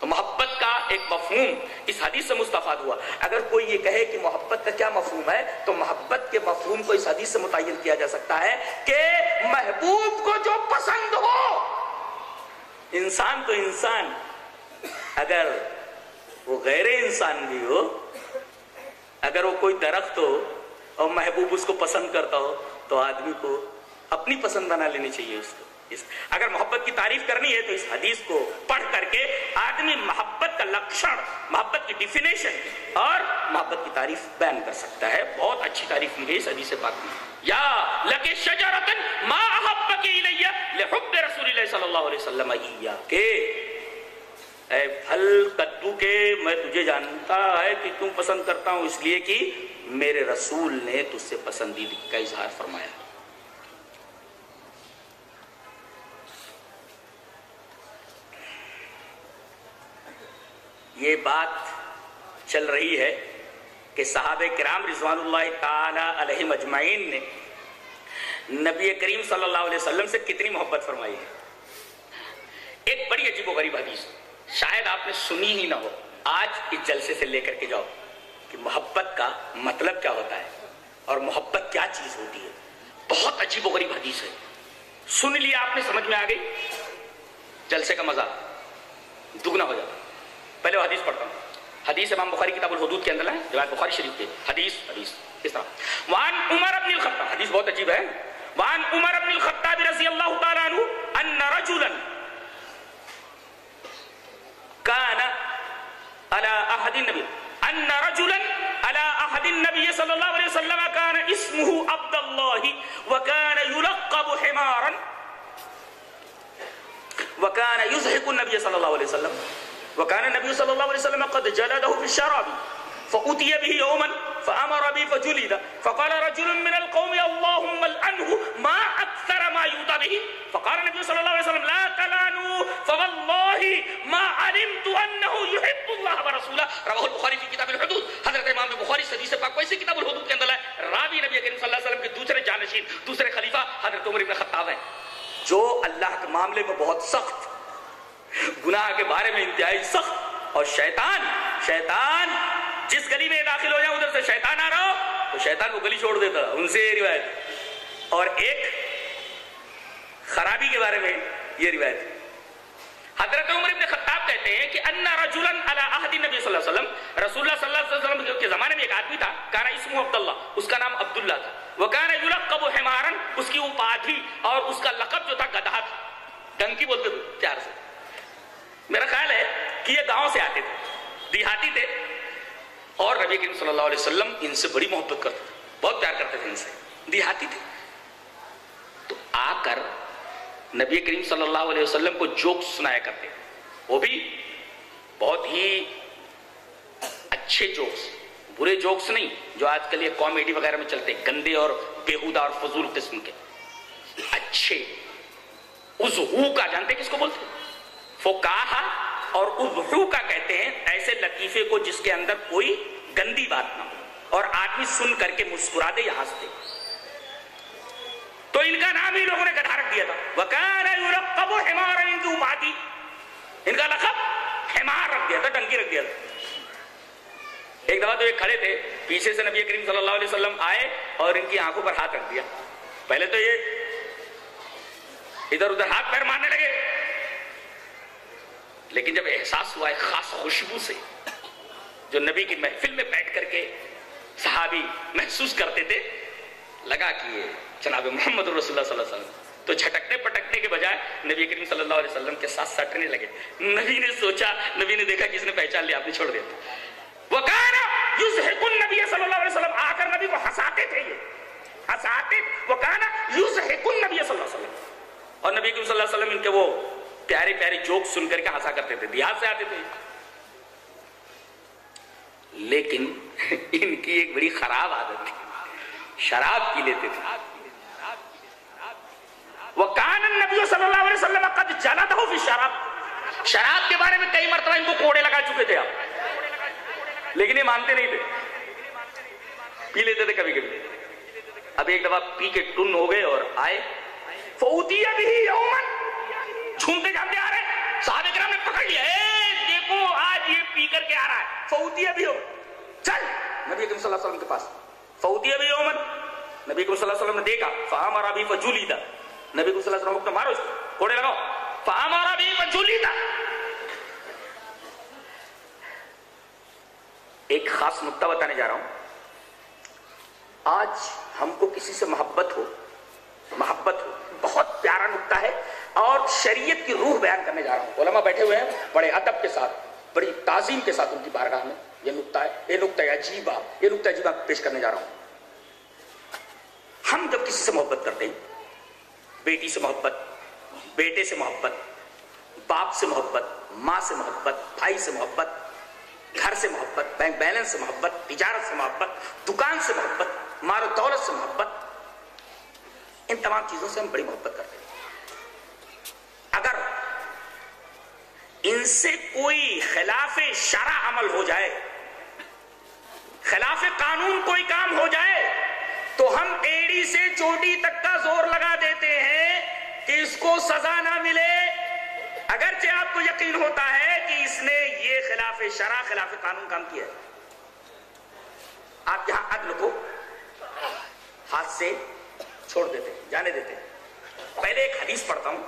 تو محبت کا ایک مفہوم اس حدیث سے مستفاد ہوا اگر کوئی یہ کہے کہ محبت کا کیا مفہوم ہے تو محبت کے مفہوم کو اس حدیث سے متعین کیا جا سکتا ہے کہ محبوب کو جو پسند ہو انسان تو انسان اگر وہ غیر انسان بھی ہو، اگر وہ کوئی درخت ہو اور محبوب اس کو پسند کرتا ہو، تو آدمی کو اپنی پسند بنا لینی چاہیے اس کو۔ اس اگر محبت کی تعریف کرنی ہے تو اس حدیث کو پڑھ کر کے آدمی محبت کا لکشن، محبت کی ڈیفینیشن اور محبت کی تعریف بیان کر سکتا ہے۔ بہت اچھی تعریف کی گئی اس حدیث پاک۔ میں یا لکے شجرتن ما احبک الیہ لحب رسول اللہ صلی اللہ علیہ وسلم ایہ، کہ اے پھل کدو کے، میں تجھے جانتا ہے کہ کیوں پسند کرتا ہوں، اس لیے کہ میرے رسول نے تجھ سے پسندیدگی کا اظہار فرمایا۔ یہ بات چل رہی ہے کہ صحابہ کرام رضوان اللہ تعالی علیہ مجمعین نے نبی کریم صلی اللہ علیہ وسلم سے کتنی محبت فرمائی ہے۔ ایک بڑی عجیب و غریب حدیث۔ شاید آپ نے سنی ہی نہ ہو۔ آج اس جلسے سے لے کر کے جاؤ کہ محبت کا مطلب کیا ہوتا ہے اور محبت کیا چیز ہوتی ہے۔ بہت عجیب و غریب حدیث ہے۔ سن لیا، آپ نے، سمجھ میں آ گئی؟ جلسے کا مزہ دگنا ہو جاتا۔ پہلے وہ حدیث پڑھتا ہوں۔ حدیث امام بخاری کتاب الحدود کے اندر ہے، روایت بخاری شریف کے حدیث حدیث، اس طرح۔ وان عمر ابن الخطاب، حدیث بہت عجیب ہے۔ وان عمر ابن الخطاب رضی اللہ تعالی عنہ، ان رجلا كان على عهد النبي. أن رجلا على عهد النبي صلى الله عليه وسلم كان اسمه عبد الله وكان يلقب حمارا وكان يزهق النبي صلى الله عليه وسلم. وكان النبي صلى الله عليه وسلم قد جلده في الشراب فأتي به يوما فأمر به فجلد. فقال رجل من القوم، اللهم الأنه ما أكثر ما يوتى به؟ فقال النبي صلى الله عليه وسلم، لا تلانوا. فوالله ما علمت أنه يحب الله ورسوله. رواه البخاري في كتاب الحدود. حضرت امام بخاری حدیث پاک ویسے کتاب الحدود کے اندر ہے. راوی نبی کریم صلی اللہ علیہ وسلم کے دوسرے جانشین، دوسرے خلیفہ حضرت عمر بن خطاب ہیں۔ جو اللہ کے معاملے میں بہت سخت، گناہ کے بارے میں انتہائی سخت اور شیطان شیطان جس گلی میں داخل ہو جائے ادھر سے شیطان آ رہا ہو، تو شیطان وہ گلی چھوڑ دیتا، ان سے یہ روایت۔ اور ایک خرابی کے بارے میں یہ روایت۔ حضرت عمر ابن خطاب کہتے ہیں کہ ان رجلا علی عہد نبی صلی اللہ علیہ وسلم۔ رسول اللہ صلی اللہ علیہ وسلم کے زمانے میں ایک آدمی تھا، کانا اسمہ عبداللہ، اس کا نام عبداللہ تھا۔ وہ کانا یلقب حمارا اس کی اپادھی اور اس کا لقب جو تھا، گدھا تھا۔ ڈنکی بولتے تھے، پیار سے۔ میرا خیال ہے کہ یہ گاؤں سے آتے تھے، دیہاتی تھے۔ اور نبی کریم صلی اللہ علیہ وسلم ان سے بڑی محبت کرتے تھے، بہت پیار کرتے تھے ان سے۔ دیہاتی تھے۔ تو آ کر نبی کریم صلی اللہ علیہ وسلم کو جوکس سنایا کرتے۔ وہ بھی بہت ہی اچھے جوکس، برے جوکس نہیں، جو آج کل یہ کامیڈی وغیرہ میں چلتے ہیں، گندے اور بےحودہ اور فضول قسم کے۔ اچھے۔ اس ہو کا، جانتے کس کو بولتے فکاہا اور ابحو کا کہتے ہیں، ایسے لطیفے کو جس کے اندر کوئی گندی بات نہ ہو۔ اور آدمی سن کر کے مسکرا دے یہاں سے تو ان کا نام ہی لوگوں نے گدھا رکھ دیا تھا۔ وکان حمار ان کی اپاتی ان کا لقب حمار رکھ دیا تھا ڈنکی رکھ دیا تھا۔ ایک دفعہ تو یہ کھڑے تھے، پیچھے سے نبی کریم صلی اللہ علیہ وسلم آئے اور ان کی آنکھوں پر ہاتھ رکھ دیا۔ پہلے تو یہ ادھر ادھر ہاتھ پیر مارنے لگے۔ لیکن جب احساس ہوا ایک خاص خوشبو سے، جو نبی کی محفل میں بیٹھ کر کے صحابی محسوس کرتے تھے، لگا کہ یہ جناب محمد رسول اللہ صلی اللہ علیہ وسلم۔ تو جھٹکنے پٹکنے کے بجائے نبی کریم صلی اللہ علیہ وسلم کے ساتھ سٹنے لگے۔ نبی نے سوچا، نبی نے دیکھا کس نے پہچان لیا، آپ نے چھوڑ دیا۔ وہ کہنا یزحق النبی صلی اللہ علیہ وسلم، آ کر نبی کو ہنساتے تھے یہ۔ ہنساتے وہ کہنا یزحق النبی صلی اللہ علیہ وسلم۔ اور نبی کریم صلی اللہ علیہ وسلم ان کے وہ پیارے پیارے جوک سن کر کے ہنسا کرتے تھے، دیہات سے آتے تھے۔ لیکن ان کی ایک بڑی خراب عادت تھی۔ شراب پی لیتے تھے۔ وہ کان نبی صلی اللہ علیہ وسلم قد جلد ہو فی شراب۔ شراب کے بارے میں کئی مرتبہ ان کو کوڑے لگا چکے تھے آپ۔ لیکن یہ مانتے نہیں تھے۔ پی لیتے تھے کبھی کبھی۔ اب ایک دفعہ پی کے ٹن ہو گئے اور آئے۔ فوتی ابھی یومن جھومتے جھامتے آ رہے ہیں۔ صحابہ کرام نے پکڑ لیا۔ اے، دیکھو، آج یہ پی کر کے آ رہا ہے۔ فوتی ابھی ہو۔ چل۔ نبی اکرم صلی اللہ علیہ وسلم کے پاس۔ فوتی ابھی یومن نبی اکرم صلی اللہ علیہ وسلم نے دیکھا۔ فہمارا بھی فجولی تھا نبی اکرم صلی اللہ علیہ وسلم کو مارو اس کو۔ کوڑے لگاؤ۔ فہمارا بھی فجولی تھا ایک خاص نقطہ بتانے جا رہا ہوں۔ آج ہم کو کسی سے محبت ہو محبت ہو، بہت پیارا نقطہ ہے۔ اور شریعت کی روح بیان کرنے جا رہا ہوں علماء بیٹھے ہوئے ہیں بڑے ادب کے ساتھ بڑی تعظیم کے ساتھ ان کی بارگاہ میں یہ نقطہ ہے یہ نقطہ عجیبہ یہ نقطہ عجیبہ پیش کرنے جا رہا ہوں ہم جب کسی سے محبت کرتے ہیں بیٹی سے محبت بیٹے سے محبت باپ سے محبت ماں سے محبت بھائی سے محبت گھر سے محبت بینک بیلنس سے محبت تجارت سے محبت دکان سے محبت مال و دولت سے محبت ان تمام چیزوں سے ہم بڑی محبت کرتے ہیں اگر ان سے کوئی خلاف شرع عمل ہو جائے، خلاف قانون کوئی کام ہو جائے، تو ہم ایڑی سے چوٹی تک کا زور لگا دیتے ہیں کہ اس کو سزا نہ ملے۔ اگرچہ آپ کو یقین ہوتا ہے کہ اس نے یہ خلاف شرع، خلاف قانون کام کیا ہے۔ آپ یہاں عدل کو ہاتھ سے چھوڑ دیتے ہیں جانے دیتے۔ ہیں پہلے ایک حدیث پڑھتا ہوں،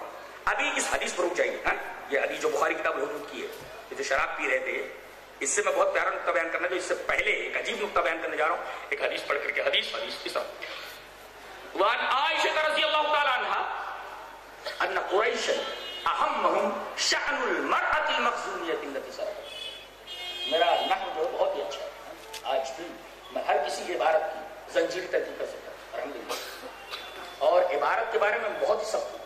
ابھی اس حدیث پر رک جائیے ہاں؟ یہ حدیث جو بخاری کتاب الحدود کی ہے یہ جو شراب پی رہے تھے، اس سے میں بہت پیارا نقطہ بیان کرنا جو اس سے پہلے ایک عجیب نقطہ بیان کرنے جا رہا ہوں، ایک حدیث پڑھ کر کے، حدیث حدیث اس طرح وان عائشہ رضی اللہ تعالی عنہ ان قریش اہمہم شأن المرأة المخزومیت التي سرقت۔ میرا نحو جو بہت ہی اچھا ہے۔ آج بھی میں ہر کسی عبارت کی زنجیر تحقیق کر سکتا ہوں۔ الحمدللہ۔ اور عبارت کے بارے میں بہت ہی سخت۔ ہوں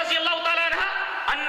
رضی اللہ تعالی عنہ ان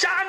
شان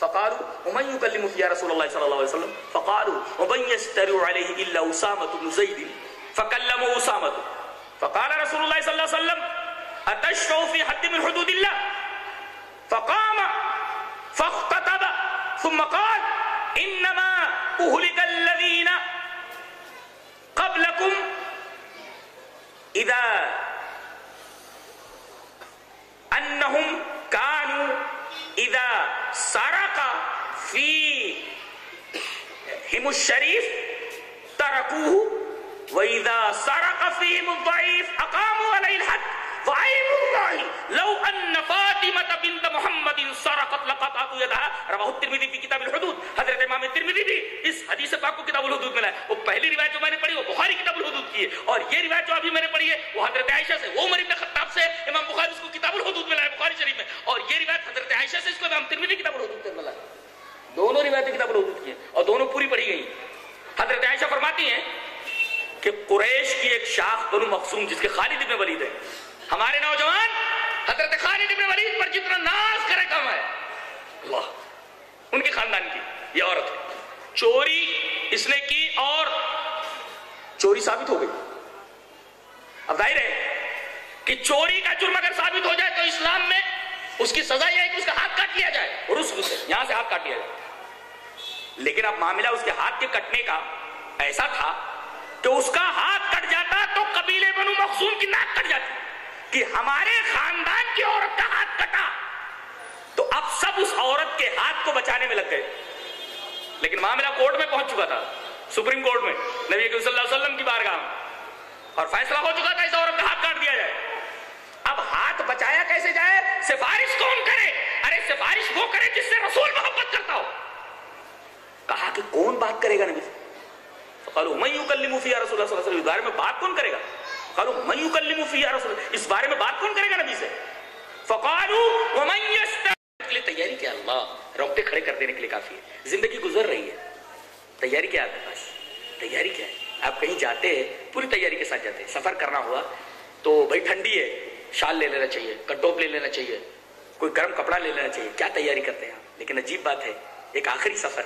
فقالوا ومن يكلم فيها رسول الله صلى الله عليه وسلم فقالوا ومن يستر عليه الا اسامه بن زيد فكلمه اسامه فقال رسول الله صلى الله عليه وسلم اتشفع في حد من حدود الله فقام فاختطب ثم قال انما أهلك الذين قبلكم إذا أنهم كانوا إذا سرق فيهم الشريف تركوه وإذا سرق فيهم الضعيف أقاموا عليه الحد. وأيموا الله لو ان فاطمه بنت محمد سرقت لقطعت يدها رواه الترمذي في كتاب الحدود حضرت امام الترمذی بھی اس حدیث پاک کو کتاب الحدود میں لائے وہ پہلی روایت جو میں نے پڑھی وہ بخاری کتاب الحدود کی ہے۔ اور یہ روایت جو ابھی میں نے پڑھی ہے، وہ حضرت عائشہ سے، وہ عمر ابن خطاب سے امام بخاری اس کو کتاب الحدود میں لائے بخاری شریف میں۔ اور یہ روایت حضرت عائشہ سے اس کو امام ترمذی کتاب الحدود میں لائے دونوں روایتیں کتاب الحدود کی ہیں اور دونوں پوری پڑھی گئی حضرت عائشہ فرماتی ہیں کہ قریش کی ایک شاخ بنو مقصوم جس کے خالد ابن ولید ہے ہمارے نوجوان حضرت خالد ابن ولید پر جتنا ناز کرے کم ہے۔ اللہ، ان کے خاندان کی، یہ عورت۔ ہے چوری اس نے کی اور چوری ثابت ہو گئی۔ اب ظاہر ہے کہ چوری کا جرم اگر ثابت ہو جائے تو اسلام میں اس کی سزا یہ ہے کہ اس کا ہاتھ کاٹ لیا جائے رسل سے، یہاں سے ہاتھ کاٹ لیا جائے۔ لیکن اب معاملہ اس کے ہاتھ کے کٹنے کا ایسا تھا کہ اس کا ہاتھ کٹ جاتا تو قبیلے بنو مخصوم کی ناک کٹ جاتی۔ کہ ہمارے خاندان کی عورت کا ہاتھ کٹا۔ تو اب سب اس عورت کے ہاتھ کو بچانے میں لگ گئے۔ لیکن معاملہ کورٹ میں پہنچ چکا تھا، سپریم کورٹ میں، نبی صلی اللہ علیہ وسلم کی بارگاہ میں۔ اور فیصلہ ہو چکا تھا اس عورت کا ہاتھ کاٹ دیا جائے۔ اب ہاتھ بچایا کیسے جائے؟ سفارش کون کرے؟ ارے سفارش وہ کرے جس سے رسول محبت کرتا ہو۔ کہا کہ کون بات کرے گا نبی؟ قالوا من يكلم فيها رسول اللہ صلی اللہ علیہ وسلم بارے میں بات کون کرے گا؟ قالوا، من يكلم فيها رسول اس بارے میں بات کون کرے گا نبی سے؟ فقالوا، ومن يستمع کے لیے تیاری کیا اللہ؟ روکتے کھڑے کر دینے کے لیے کافی ہے۔ زندگی گزر رہی ہے۔ تیاری کیا آپ کے پاس؟ تیاری کیا ہے؟ آپ کہیں جاتے ہیں، پوری تیاری کے ساتھ جاتے ہیں۔ سفر کرنا ہوا تو بھائی ٹھنڈی ہے، شال لے لینا چاہیے، کٹوپ لے لینا چاہیے، کوئی گرم کپڑا لے لینا چاہیے۔ کیا تیاری کرتے ہیں آپ؟ لیکن عجیب بات ہے، ایک آخری سفر۔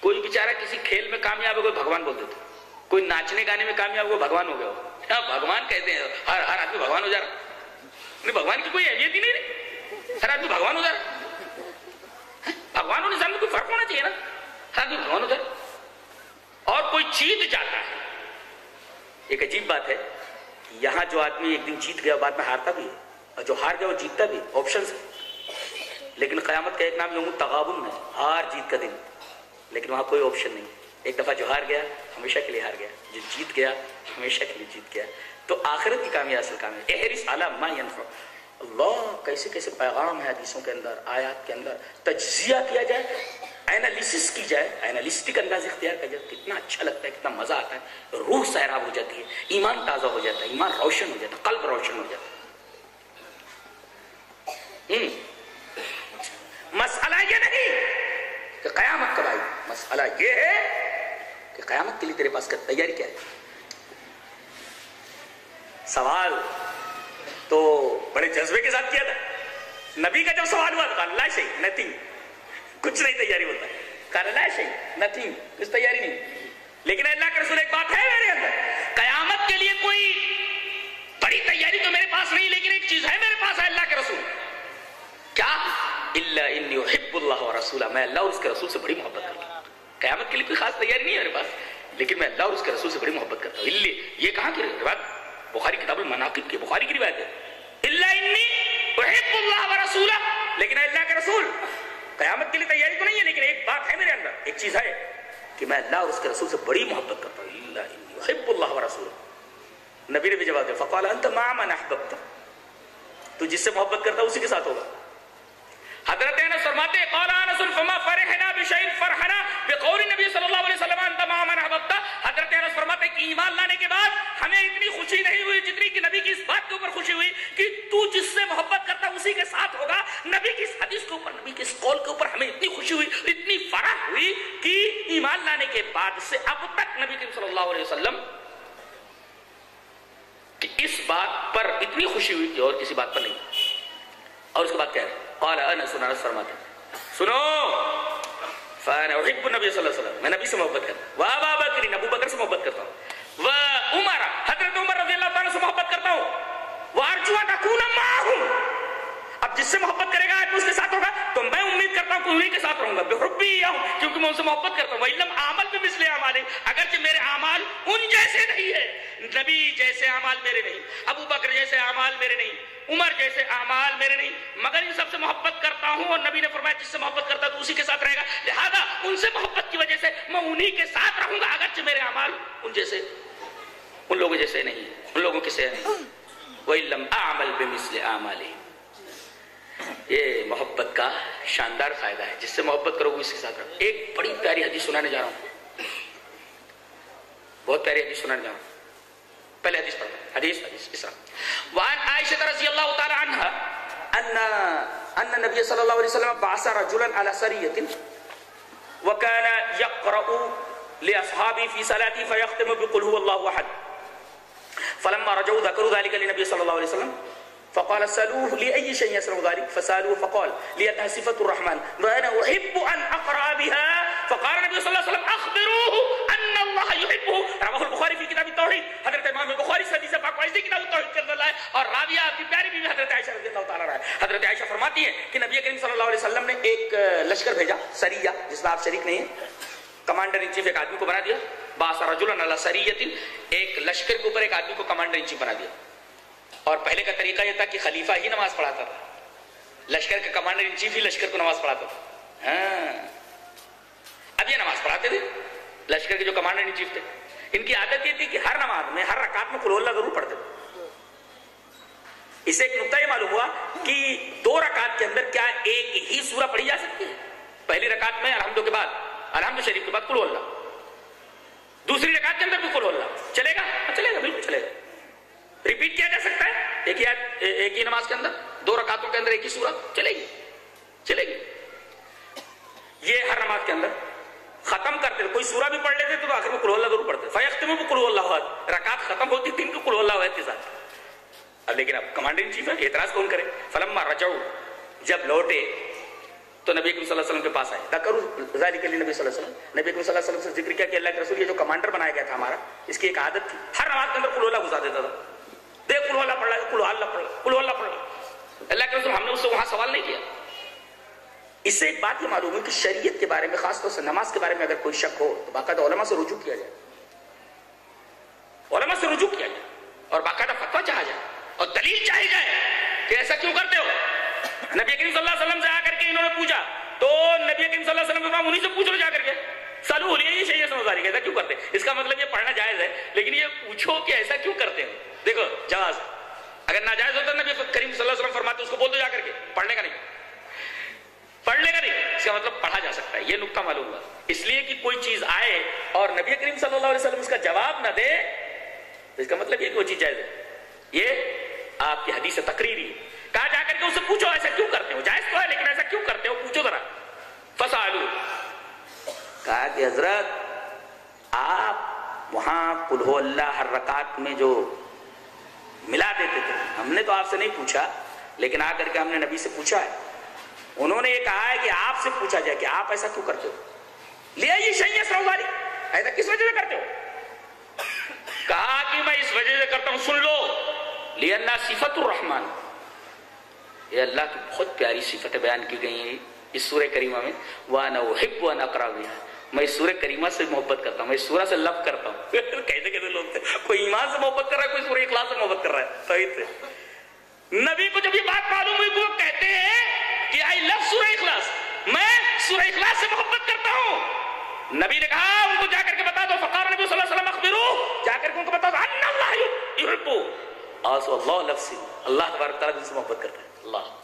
کوئی بیچارہ کسی کھیل میں کامیاب ہے، کوئی بھگوان بول دیتا کوئی ناچنے گانے میں کامیاب ہو بھگوان ہو گیا ہو۔ ہاں، بھگوان کہتے ہیں، ہر ہر آدمی بھگوان ہو جا رہا۔ نہیں، بھگوان کی کوئی اہمیت ہی نہیں رہی۔ ہر آدمی بھگوان ہو جا رہا۔ بھگوان اور نظام میں کوئی فرق ہونا چاہیے نا۔ ہر آدمی بھگوان ہو جا رہا۔ اور کوئی جیت جاتا ہے۔ ایک عجیب بات ہے یہاں جو آدمی ایک دن جیت گیا، بعد میں ہارتا بھی ہے۔ اور جو ہار گیا، وہ جیتتا بھی آپشن لیکن قیامت کا ایک نام یوم تغابن ہے، ہار جیت کا دن۔ لیکن وہاں کوئی آپشن نہیں۔ ایک دفعہ جو ہار گیا ہمیشہ کے لیے ہار گیا جو جیت گیا، ہمیشہ کے لیے جیت گیا۔ تو آخرت کی کامیاب اصل کام ہے احرس اعلیٰ ما ينفع اللہ کیسے کیسے پیغام ہے حدیثوں کے اندر، آیات کے اندر تجزیہ کیا جائے اینالیسس کی جائے اینالیسٹک انداز اختیار کیا جائے، کتنا اچھا لگتا ہے، کتنا مزہ آتا ہے۔ روح سیراب ہو جاتی ہے، ایمان تازہ ہو جاتا ہے، ایمان روشن ہو جاتا ہے، قلب روشن ہو جاتا ہے۔ مسئلہ یہ نہیں کہ قیامت کب آئی مسئلہ یہ ہے کہ قیامت کے لیے تیرے پاس کا تیاری کیا ہے؟ سوال تو بڑے جذبے کے ساتھ کیا تھا۔ نبی کا جب سوال ہوا تو اللہ سے نتنگ کچھ نہیں تیاری ہوتا۔ کہا اللہ سے نتنگ کچھ تیاری نہیں۔ لیکن اللہ کے رسول ایک بات ہے میرے اندر۔ قیامت کے لیے کوئی بڑی تیاری تو میرے پاس نہیں، لیکن ایک چیز ہے میرے پاس، ہے اللہ کے رسول۔ کیا؟ اللہ انی احب اللہ و رسولہ میں اللہ اور اس کے رسول سے بڑی محبت کرتا ہوں۔ قیامت کے لیے کوئی خاص تیاری نہیں ہے میرے پاس، لیکن میں اللہ اور اس کے رسول سے بڑی محبت کرتا ہوں۔ اللہ یہ کہاں کی روایت بخاری کتاب المناقب کی، بخاری کی روایت ہے۔ اللہ انی احب اللہ و رسولہ لیکن اللہ کے رسول، قیامت کے لیے تیاری تو نہیں ہے، لیکن ایک بات ہے میرے اندر، ایک چیز ہے کہ میں اللہ اور اس کے رسول سے بڑی محبت کرتا ہوں۔ اللہ انی احب اللہ و رسولہ نبی نے بھی جواب دیا، فقال انت ما من احببت تو جس سے محبت کرتا ہے، اسی کے ساتھ ہوگا۔ حضرت انس فرماتے ہیں، قال انس، فما فرحنا بشيء فرحنا بقول نبی صلی اللہ علیہ وسلم، انت ما من احببت. حضرت انس فرماتے ہیں کہ ایمان لانے کے بعد ہمیں اتنی خوشی نہیں ہوئی جتنی کہ نبی کی اس بات کے اوپر خوشی ہوئی کہ تو جس سے محبت کرتا اسی کے ساتھ ہوگا۔ نبی کی اس حدیث کے اوپر، نبی کے اس قول کے اوپر ہمیں اتنی خوشی ہوئی، اتنی فرح ہوئی کہ ایمان لانے کے بعد سے اب تک نبی کریم صلی اللہ علیہ وسلم کہ اس بات پر اتنی خوشی ہوئی کہ اور کسی بات پر نہیں اور اس کے بعد کہہ رہے قال انا سنا رس فرماتے ہیں سنو فانا احب النبی صلی اللہ علیہ وسلم میں نبی سے محبت کرتا ہوں وابا بکر ابو بکر سے محبت کرتا ہوں و عمر حضرت عمر رضی اللہ تعالیٰ سے محبت کرتا ہوں وارجو ان اکون معهم اب جس سے محبت کرے گا اس کے ساتھ ہوگا تو میں امید کرتا ہوں کہ انہی کے ساتھ رہوں گا بحبی کیونکہ میں ان سے محبت کرتا ہوں وَإِلَّمْ عَمَلْ بِمِثْلِ عَمَالِ اگرچہ میرے اعمال ان جیسے نہیں ہے نبی جیسے اعمال میرے نہیں ابو بکر جیسے اعمال میرے نہیں عمر جیسے اعمال میرے نہیں، مگر ان سب سے محبت کرتا ہوں اور نبی نے فرمایا جس سے محبت کرتا تو اسی کے ساتھ رہے گا۔ لہذا ان سے محبت کی وجہ سے میں انہی کے ساتھ رہوں گا، اگرچہ میرے اعمال ان جیسے، ان لوگوں جیسے نہیں، ان لوگوں کے سے نہیں۔ وَإِلَّمْ یہ محبت کا شاندار فائدہ ہے، جس سے محبت کرو گے اس کے ساتھ رہو۔ ایک بڑی پیاری حدیث سنانے جا رہا ہوں۔ بہت پیاری حدیث سنانے جا رہا ہوں۔ پڑھتا ہوں حدیث حدیث اس طرح وعن عائشة رضی اللہ تعالی عنہ ان ان نبی صلی اللہ علیہ وسلم بعث رجلا على سریة وكان يقرأ لأصحابه في صلاته فيختم بقل هو الله أحد فلما رجعوا ذكروا ذلك للنبي صلى الله عليه وسلم فقال سألوه لأي شيء يسرع ذلك فسألوه فقال لأنها صفة الرحمن وأنا أحب أن أقرأ بها فقال النبي صلى الله عليه وسلم أخبروه أن الله يحبه رواه البخاري في كتاب التوحيد حضرت امام البخاري سے حدیث پاک واضح کتاب التوحید کے اندر لائے اور راویہ کی پیاری بیوی حضرت عائشہ رضی اللہ تعالیٰ رہا ہے۔ حضرت عائشہ فرماتی ہے کہ نبی کریم صلی اللہ علیہ وسلم نے ایک لشکر بھیجا سریہ جس میں آپ شریک نہیں ہیں۔ کمانڈر ان چیف ایک آدمی کو بنا دیا۔ باسا رجل اللہ سریت ایک لشکر کے اوپر ایک آدمی کو کمانڈر ان چیف بنا دیا۔ اور پہلے کا طریقہ یہ تھا کہ خلیفہ ہی نماز پڑھاتا تھا۔ لشکر کا کمانڈر ان چیف ہی لشکر کو نماز پڑھاتا تھا۔ ہاں۔ اب یہ نماز پڑھاتے تھے۔ لشکر کے جو کمانڈر ان چیف تھے، ان کی عادت یہ تھی کہ ہر نماز میں، ہر رکعت میں قلو اللہ ضرور پڑھتے تھے۔ اسے ایک نقطہ یہ معلوم ہوا کہ دو رکعت کے اندر کیا ایک ہی سورہ پڑھی جا سکتی ہے؟ پہلی رکعت میں الحمد کے بعد الحمد شریف کے بعد قلو اللہ۔ دوسری رکعت کے اندر بھی قلو اللہ۔ چلے گا؟ ہاں، چلے گا، بالکل چلے گا۔ ریپیٹ کیا جا سکتا ہے؟ ایک ہی ایک ہی نماز کے اندر، دو رکعتوں کے اندر ایک ہی سورت چلے گی۔ چلے گی۔ یہ ہر نماز کے اندر ختم کرتے تھے کوئی سورہ بھی پڑھ لیتے تھے تو آخر میں قلو اللہ ضرور پڑھتے فیخت میں بھی قلو اللہ رکعت ختم ہوتی تین کو قلو اللہ کے ساتھ۔ اب لیکن اب کمانڈر ان چیف ہے اعتراض کون کرے؟ فلما رجعو، جب لوٹے تو نبی اکرم صلی اللہ علیہ وسلم کے پاس آئے۔ تکرو ذالک علی نبی صلی اللہ علیہ وسلم۔ نبی اکرم صلی اللہ علیہ وسلم سے ذکر کیا کہ اللہ کے رسول یہ جو کمانڈر بنایا گیا تھا ہمارا، اس کی ایک عادت تھی۔ ہر نماز کے اندر قلو اللہ گزار دیتا تھا۔ دیکھ قلو اللہ پڑھ رہا ہے قلو اللہ پڑھ رہا قلو اللہ پڑھ رہا اللہ کے رسول ہم نے اس سے وہاں سوال نہیں کیا۔ اس سے ایک بات یہ معلوم ہے کہ شریعت کے بارے میں، خاص طور سے نماز کے بارے میں اگر کوئی شک ہو، تو باقاعدہ علماء سے رجوع کیا جائے۔ علماء سے رجوع کیا جائے اور باقاعدہ فتویٰ چاہا جائے اور دلیل چاہی جائے کہ ایسا کیوں کرتے ہو۔ نبی کریم صلی اللہ علیہ وسلم سے آ کر کے انہوں نے پوچھا، تو نبی کریم صلی اللہ علیہ وسلم انہیں سے پوچھ لو جا کر کے۔ سالو ہو رہی یہ شہید سمجھداری ایسا کیوں کرتے؟ اس کا مطلب یہ پڑھنا جائز ہے، لیکن یہ پوچھو کہ ایسا کیوں کرتے ہو؟ دیکھو، جواز۔ اگر ناجائز ہوتا نبی کریم صلی اللہ علیہ وسلم فرماتے، اس کو بول دو جا کر کے، پڑھنے کا نہیں۔ پڑھنے کا نہیں، اس کا مطلب پڑھا جا سکتا ہے، یہ نقطہ معلوم ہوا۔ اس لیے کہ کوئی چیز آئے اور نبی کریم صلی اللہ علیہ وسلم اس کا جواب نہ دے، تو اس کا مطلب یہ کہ وہ چیز جائز ہے۔ یہ آپ کی حدیث تقریری کہا جا کر کے اسے پوچھو، ایسا کیوں کرتے ہو؟ جائز تو ہے، لیکن ایسا کیوں کرتے ہو؟ پوچھو ذرا۔ فسالو۔ کہا کہ حضرت، آپ وہاں کلو اللہ ہر رکعت میں جو ملا دیتے تھے، ہم نے تو آپ سے نہیں پوچھا، لیکن آ کر کے ہم نے نبی سے پوچھا ہے۔ انہوں نے یہ کہا ہے کہ آپ سے پوچھا جائے کہ آپ ایسا کیوں کرتے ہو؟ لیا یہ شہی سرواری ایسا کس وجہ سے کرتے ہو؟ کہا کہ میں اس وجہ سے کرتا ہوں، سن لو۔ لیا صفت الرحمان یہ اللہ کی بہت پیاری صفت بیان کی گئی ہیں اس سورہ کریمہ میں۔ وانا احب وانا اقرابیہ میں اس سورہ کریمہ سے محبت کرتا ہوں، میں اس سورہ سے لو کرتا ہوں۔ کیسے کیسے لوگ تھے، کوئی ایمان سے محبت کر رہا ہے، کوئی سورہ اخلاص سے محبت کر رہا ہے۔ توحید سے نبی کو جب یہ بات معلوم ہوئی وہ کہتے ہیں کہ آئی لو سورہ اخلاص میں سورہ اخلاص سے محبت کرتا ہوں۔ نبی نے کہا، ان کو جا کر کے بتا دو۔ فقار نبی صلی اللہ علیہ وسلم اخبرو جا کر کے ان کو بتا دو۔ ان اللہ یحبو آسو اللہ لفظی۔ اللہ تبارک تعالیٰ جن سے محبت کرتا ہے۔ اللہ۔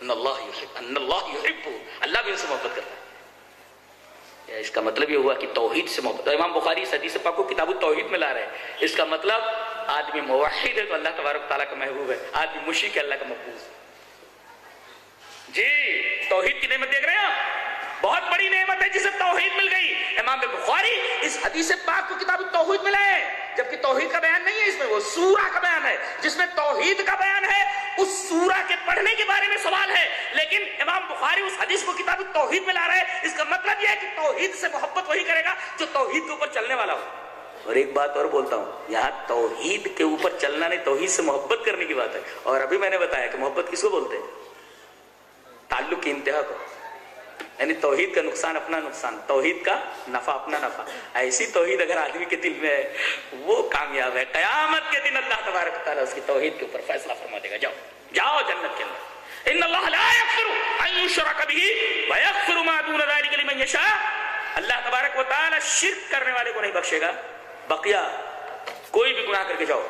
ان اللہ یحب ان اللہ یحب اللہ بھی ان سے محبت کرتا ہے۔ اس کا مطلب یہ ہوا کہ توحید سے محبت امام بخاری اس حدیث پاک کو کتاب التوحید میں لا رہے ہیں اس کا مطلب آدمی موحد ہے تو اللہ تبارک تعالیٰ کا محبوب ہے۔ آدمی مشرک ہے، اللہ کا محبوب ہے جی توحید کی نعمت دیکھ رہے ہیں آپ؟ بہت بڑی نعمت ہے جسے توحید مل گئی۔ امام بخاری اس حدیث پاک کو کتاب توحید ملا ہے جبکہ توحید کا بیان نہیں ہے اس میں، وہ سورہ کا بیان ہے، جس میں توحید کا بیان ہے، اس سورہ کے پڑھنے کے بارے میں سوال ہے۔ لیکن امام بخاری اس حدیث کو کتاب توحید میں لا رہا ہے۔ اس کا مطلب یہ ہے کہ توحید سے محبت وہی کرے گا جو توحید کے اوپر چلنے والا ہو۔ اور ایک بات اور بولتا ہوں، یہاں توحید کے اوپر چلنا نہیں، توحید سے محبت کرنے کی بات ہے۔ اور ابھی میں نے بتایا کہ محبت کس کو بولتے ہیں؟ تعلق کی انتہا کو۔ یعنی توحید کا نقصان اپنا نقصان، توحید کا نفع اپنا نفع۔ ایسی توحید اگر آدمی کے دل میں ہے وہ کامیاب ہے، قیامت کے دن اللہ تبارک تعالیٰ اس کی توحید کے اوپر فیصلہ فرما دے گا۔ جاؤ جاؤ جنت کے اندر۔ ان اللہ لا یغفر ان یشرک به ویغفر ما دون ذلك لمن یشاء۔ اللہ تبارک و تعالی شرک کرنے والے کو نہیں بخشے گا۔ بقیہ کوئی بھی گناہ کر کے جاؤ۔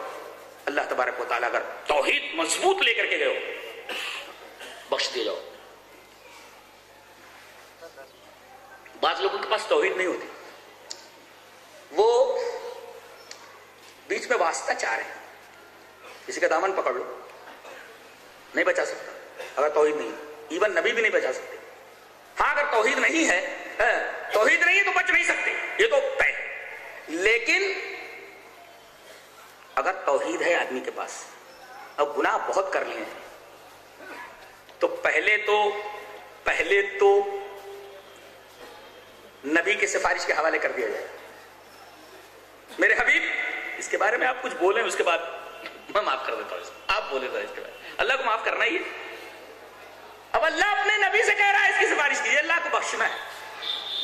اللہ تبارک و تعالی اگر توحید مضبوط لے کر کے گئے ہو، بخش دے جاؤ۔ بعض لوگوں کے پاس توحید نہیں ہوتی۔ وہ بیچ میں واسطہ چاہ رہے ہیں۔ کسی کا دامن پکڑ لو۔ نہیں بچا سکتا۔ اگر توحید نہیں ایون نبی بھی نہیں بچا سکتے۔ ہاں اگر توحید نہیں ہے ہاں، توحید نہیں ہے تو بچ نہیں سکتے۔ یہ تو طے لیکن اگر توحید ہے آدمی کے پاس، اب گناہ بہت کر لیے ہیں۔ تو پہلے تو پہلے تو نبی کے سفارش کے حوالے کر دیا جائے۔ میرے حبیب، اس کے بارے میں آپ کچھ بولیں، اس کے بعد میں معاف کر دیتا ہوں۔ آپ بولے تو اس کے بعد اللہ کو معاف کرنا ہی ہے۔ اب اللہ اپنے نبی سے کہہ رہا ہے اس کی سفارش کیجیے۔ اللہ کو بخشنا ہے۔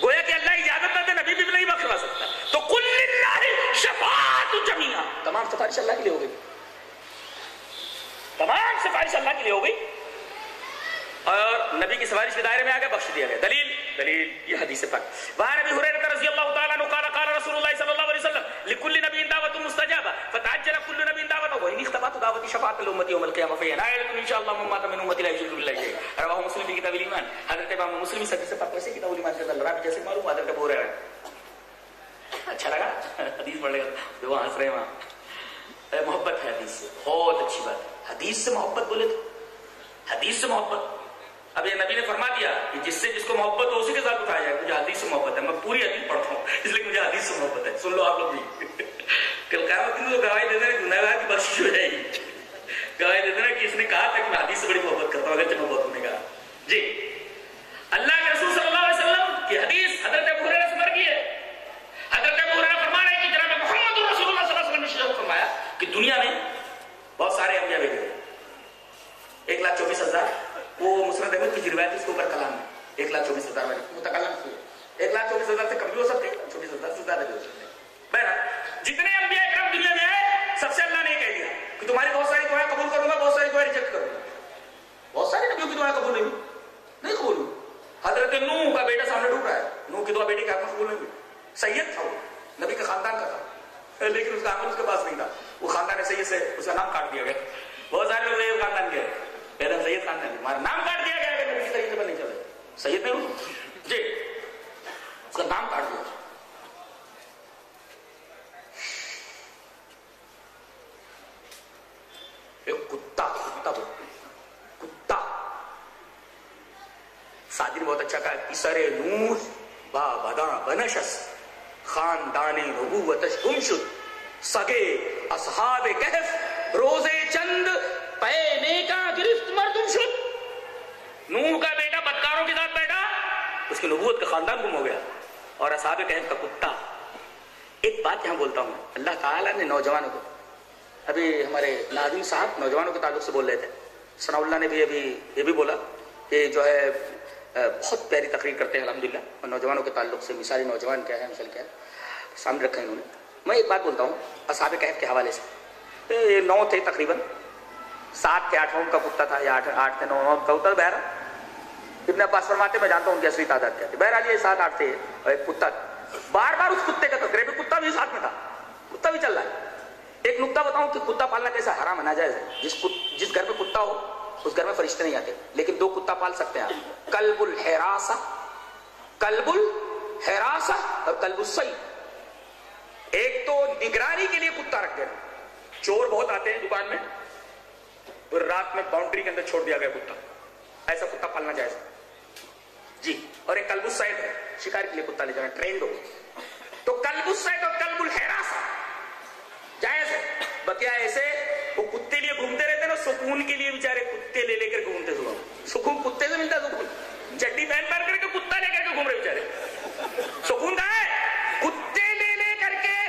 گویا کہ اللہ اجازت نہ دے نبی بھی نہیں بخشوا سکتا۔ تو کل للہ شفاعت جمیعا۔ تمام سفارش اللہ کے لیے ہو گئی۔ تمام سفارش اللہ کے لیے ہو گئی۔ اور نبی کی سفارش کے دائرے میں آگے بخش دیا گیا۔ دلیل دلیل یہ حدیث پاک وہاں نبی حریرہ رضی اللہ تعالیٰ عنہ قال قال رسول اللہ صلی اللہ علیہ وسلم لكل نبي دعوت مستجابہ فتعجل كل نبي دعوت وإن اختبأت دعوت شفاعت الأمة يوم القيامة فهي نائلة إن شاء الله من مات من أمتي لا يشرك بالله شيئا رواه مسلم في كتاب الإيمان حضرت امام مسلم سب سے پاک ویسے کتاب الایمان کے اندر رابع جیسے معلوم حضرت ابو ہریرہ اچھا لگا حدیث پڑھ لے گا ہنس رہے ہیں وہاں محبت ہے حدیث سے بہت اچھی بات ہے حدیث سے محبت بولے تو حدیث سے محبت اب یہ نبی نے فرما دیا کہ جس سے جس کو محبت ہو، اسی کے ساتھ اٹھایا جائے، مجھے حدیث سے محبت ہے۔ میں پوری حدیث پڑھتا ہوں، اس لیے مجھے حدیث سے محبت ہے۔ سن لو آپ لوگ بھی۔ کل قیامت کی تو گواہی دیتے ہیں گناہ کی بخشش ہو جائے گی۔ گواہی دیتے ہیں کہ اس نے کہا تھا کہ میں حدیث سے بڑی محبت کرتا ہوں، اگرچہ محبت نے کہا جی۔ اللہ کے رسول صلی اللہ علیہ وسلم کی حدیث حضرت ابو ہریرہ سے مر گئی ہے۔ حضرت ابو ہریرہ فرما رہے ہیں کہ جناب محمد رسول اللہ صلی اللہ علیہ وسلم نے شجاعت فرمایا کہ دنیا میں بہت سارے انبیاء بھیجے ایک لاکھ چوبیس ہزار وہ مسرت احمد کی روایت اس کے اوپر کلام ہے۔ ایک لاکھ چوبیس ہزار میں متکلم کی ایک لاکھ چوبیس ہزار سے کم بھی ہو سکتے ہیں چوبیس ہزار سے زیادہ بھی ہو سکتے ہیں بہرحال، جتنے انبیاء اکرام دنیا میں آئے، سب سے اللہ نے کہہ دیا کہ تمہاری بہت ساری دعائیں قبول کروں گا، بہت ساری دعائیں ریجیکٹ کروں گا۔ بہت ساری نبیوں کی دعائیں قبول نہیں ہوئی۔ نہیں قبول ہوئی۔ حضرت نوح کا بیٹا سامنے ڈوب رہا ہے۔ نوح کی دعا بیٹی کا قبول نہیں ہوئی۔ سید تھا وہ، نبی کا خاندان کا تھا۔ لیکن اس کا عمل اس کے پاس نہیں تھا۔ وہ خاندان سید سے اس کا نام کاٹ دیا گیا۔ بہت سارے لوگ سید خاندان کے پہلے سید خان خاندان ہمارا نام کاٹ دیا گیا کہ نبی طریقے پر نہیں چلے۔ سید نہیں ہوں؟ جی۔ اس کا نام کاٹ دیا۔ ایک کتا کتا کتا۔ سادی نے بہت اچھا کہا، اسر نور با بدا بنشس، خاندان نبوتش گم شد سگے اصحاب کہف، روزے چند نوح کا بیٹا، بدکاروں کے ساتھ بیٹھا، اس کی نبوت کا خاندان گم ہو گیا اور اصحاب کہف کا کتا۔ ایک بات یہاں بولتا ہوں، اللہ تعالیٰ نے نوجوانوں کو، ابھی ہمارے ناظرین صاحب نوجوانوں کے تعلق سے بول رہے تھے۔ ثناء اللہ نے بھی ابھی یہ بھی بولا کہ جو ہے بہت پیاری تقریر کرتے ہیں، الحمدللہ۔ اور نوجوانوں کے تعلق سے مثالی نوجوان کیا ہے، مثال کیا ہے، سامنے رکھا انہوں نے۔ میں ایک بات بولتا ہوں، اصحاب کہف کے حوالے سے۔ یہ نو تھے تقریباً، سات کے آٹھوں کا کتا تھا، یا آٹھ آٹھ تھے، نو کا کتا بہر ابن عباس فرماتے میں جانتا ہوں ان کی اصلی تعداد کیا تھی۔ بہرحال یہ سات آٹھ تھے، ایک کتا بار بار اس کتے کا تذکرے کتا بھی ساتھ میں تھا۔ کتا بھی چل رہا ہے۔ ایک نقطہ بتاؤں کہ کتا پالنا کیسا حرام ہے، ناجائز ہے۔ جس جس گھر میں کتا ہو، اس گھر میں فرشتے نہیں آتے۔ لیکن دو کتا پال سکتے ہیں آپ۔ کلب الحراسا کلب الحراسا اور کلب السئی ایک تو نگرانی کے لیے کتا رکھ دینا چور بہت آتے ہیں دکان میں۔ رات میں باؤنڈری کے اندر چھوڑ دیا گیا کتا۔ ایسا کتا پالنا جائز جی اور ایک کلب السید ہے، شکار کے لیے کتا لے جانا ٹرینڈ ہو تو کلب السید اور کلب الحراسا جائز ہے۔ بکیا ایسے، وہ کتے لیے گھومتے رہتے نا، سکون کے لیے بیچارے کتے لے لے کر گھومتے صبح سکون کتے سے ملتا سکون۔ چڈی پہن پہن کر کے کتا لے کر کے گھوم رہے بیچارے۔ سکون کہاں ہے؟ کتے لے لے کر کے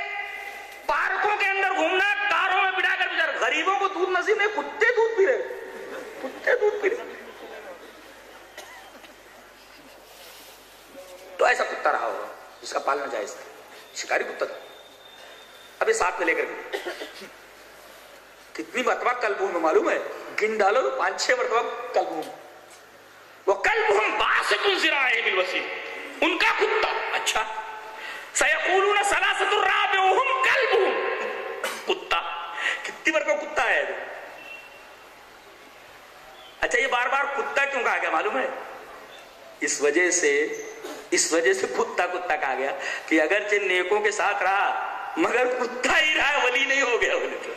پارکوں کے اندر گھومنا، کاروں میں بٹھا کر بیچارے۔ غریبوں کو دودھ نصیب نہیں، کتے دودھ پی رہے۔ کتے دودھ پی رہے۔ تو ایسا کتا رہا ہوگا، جس کا پالنا جائز تھا۔ شکاری کتا تھا۔ ابھی ساتھ میں لے کر گئے۔ کتنی مرتبہ کلبوں میں معلوم ہے؟ گن ڈالو تو پانچ چھ مرتبہ کلبوں وہ کلب ہم باسط الزراع بالوسیع۔ ان کا کتا۔ اچھا۔ سیقولون سلاست الرابعهم کلبهم کتا۔ کتنی مرتبہ کتا ہے اچھا یہ بار بار کتا کیوں کہا گیا؟ معلوم ہے؟ اس وجہ سے اس وجہ سے کتا کتا کہا گیا کہ اگرچہ نیکوں کے ساتھ رہا، مگر کتا ہی رہا، ولی نہیں ہو گیا بولے تو۔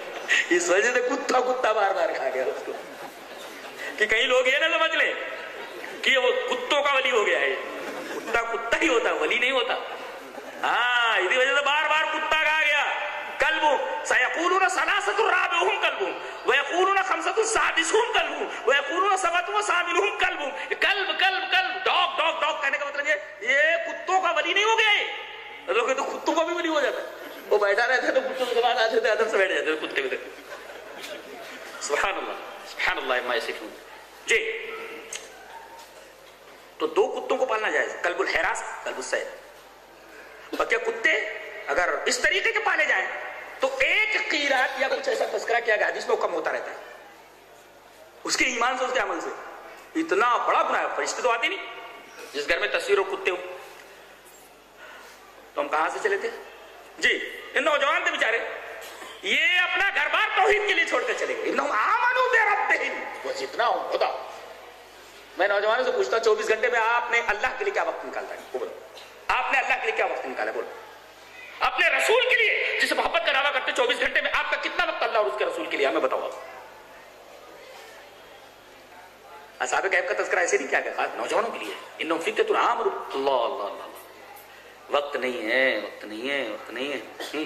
اس وجہ سے کتا کتا بار بار کھا گیا اس کو۔ کہ کئی لوگ یہ نہ سمجھ لیں کہ وہ کتوں کا ولی ہو گیا ہے۔ کتا کتا ہی ہوتا، ولی نہیں ہوتا۔ ہاں اسی وجہ سے بار بار کتا کہا گیا۔ كلب سيقولون ثلاثة رابعهم ویقولون خمسط خمسة سادسهم كلب ويقولون سبت وساملهم كلب کلب کلب کلب ڈاک ڈاک ڈاک کہنے کا مطلب یہ یہ کتوں کا ولی نہیں ہو گئے لوگ تو کتوں کا بھی ولی ہو جاتا ہے وہ بیٹھا رہتا ہے تو کتوں کے بعد آتے ہیں ادب سے بیٹھ جاتے ہیں کتے بھی سبحان اللہ سبحان اللہ ما یسفون جی تو دو کتوں کو پالنا جائز کلب الحراس کلب السید اور کیا کتے اگر اس طریقے کے پالے جائیں تو ایک قیرات یا کچھ ایسا تذکرہ کیا گیا حدیث میں کم ہوتا رہتا ہے۔ اس کے ایمان سے، اس کے عمل سے۔ اتنا بڑا گناہ ہے، فرشتے تو آتے نہیں۔ جس گھر میں تصویر اور کتے ہو تو ہم کہاں سے چلے تھے؟ جی ان نوجوان تھے بیچارے۔ یہ اپنا گھر بار توحید کے لیے چھوڑتے چلے گئے۔ انہوں آمنو بے رب تہین وہ جتنا ہوں خدا میں نوجوانوں سے پوچھتا چوبیس گھنٹے میں آپ نے اللہ کے لیے کیا وقت نکالتا ہے؟ آپ نے اللہ کے لیے کیا وقت نکالا بولو۔ اپنے رسول کے لیے، جسے محبت کا دعویٰ کرتے چوبیس گھنٹے میں آپ کا کتنا وقت اللہ اور اس کے رسول کے لیے؟ ہمیں بتاؤ اصحاب غیب کا تذکرہ ایسے نہیں کیا گیا، خاص نوجوانوں کے لیے۔ ان فکر عام اللہ اللہ اللہ وقت نہیں ہے، وقت نہیں ہے، وقت نہیں ہے۔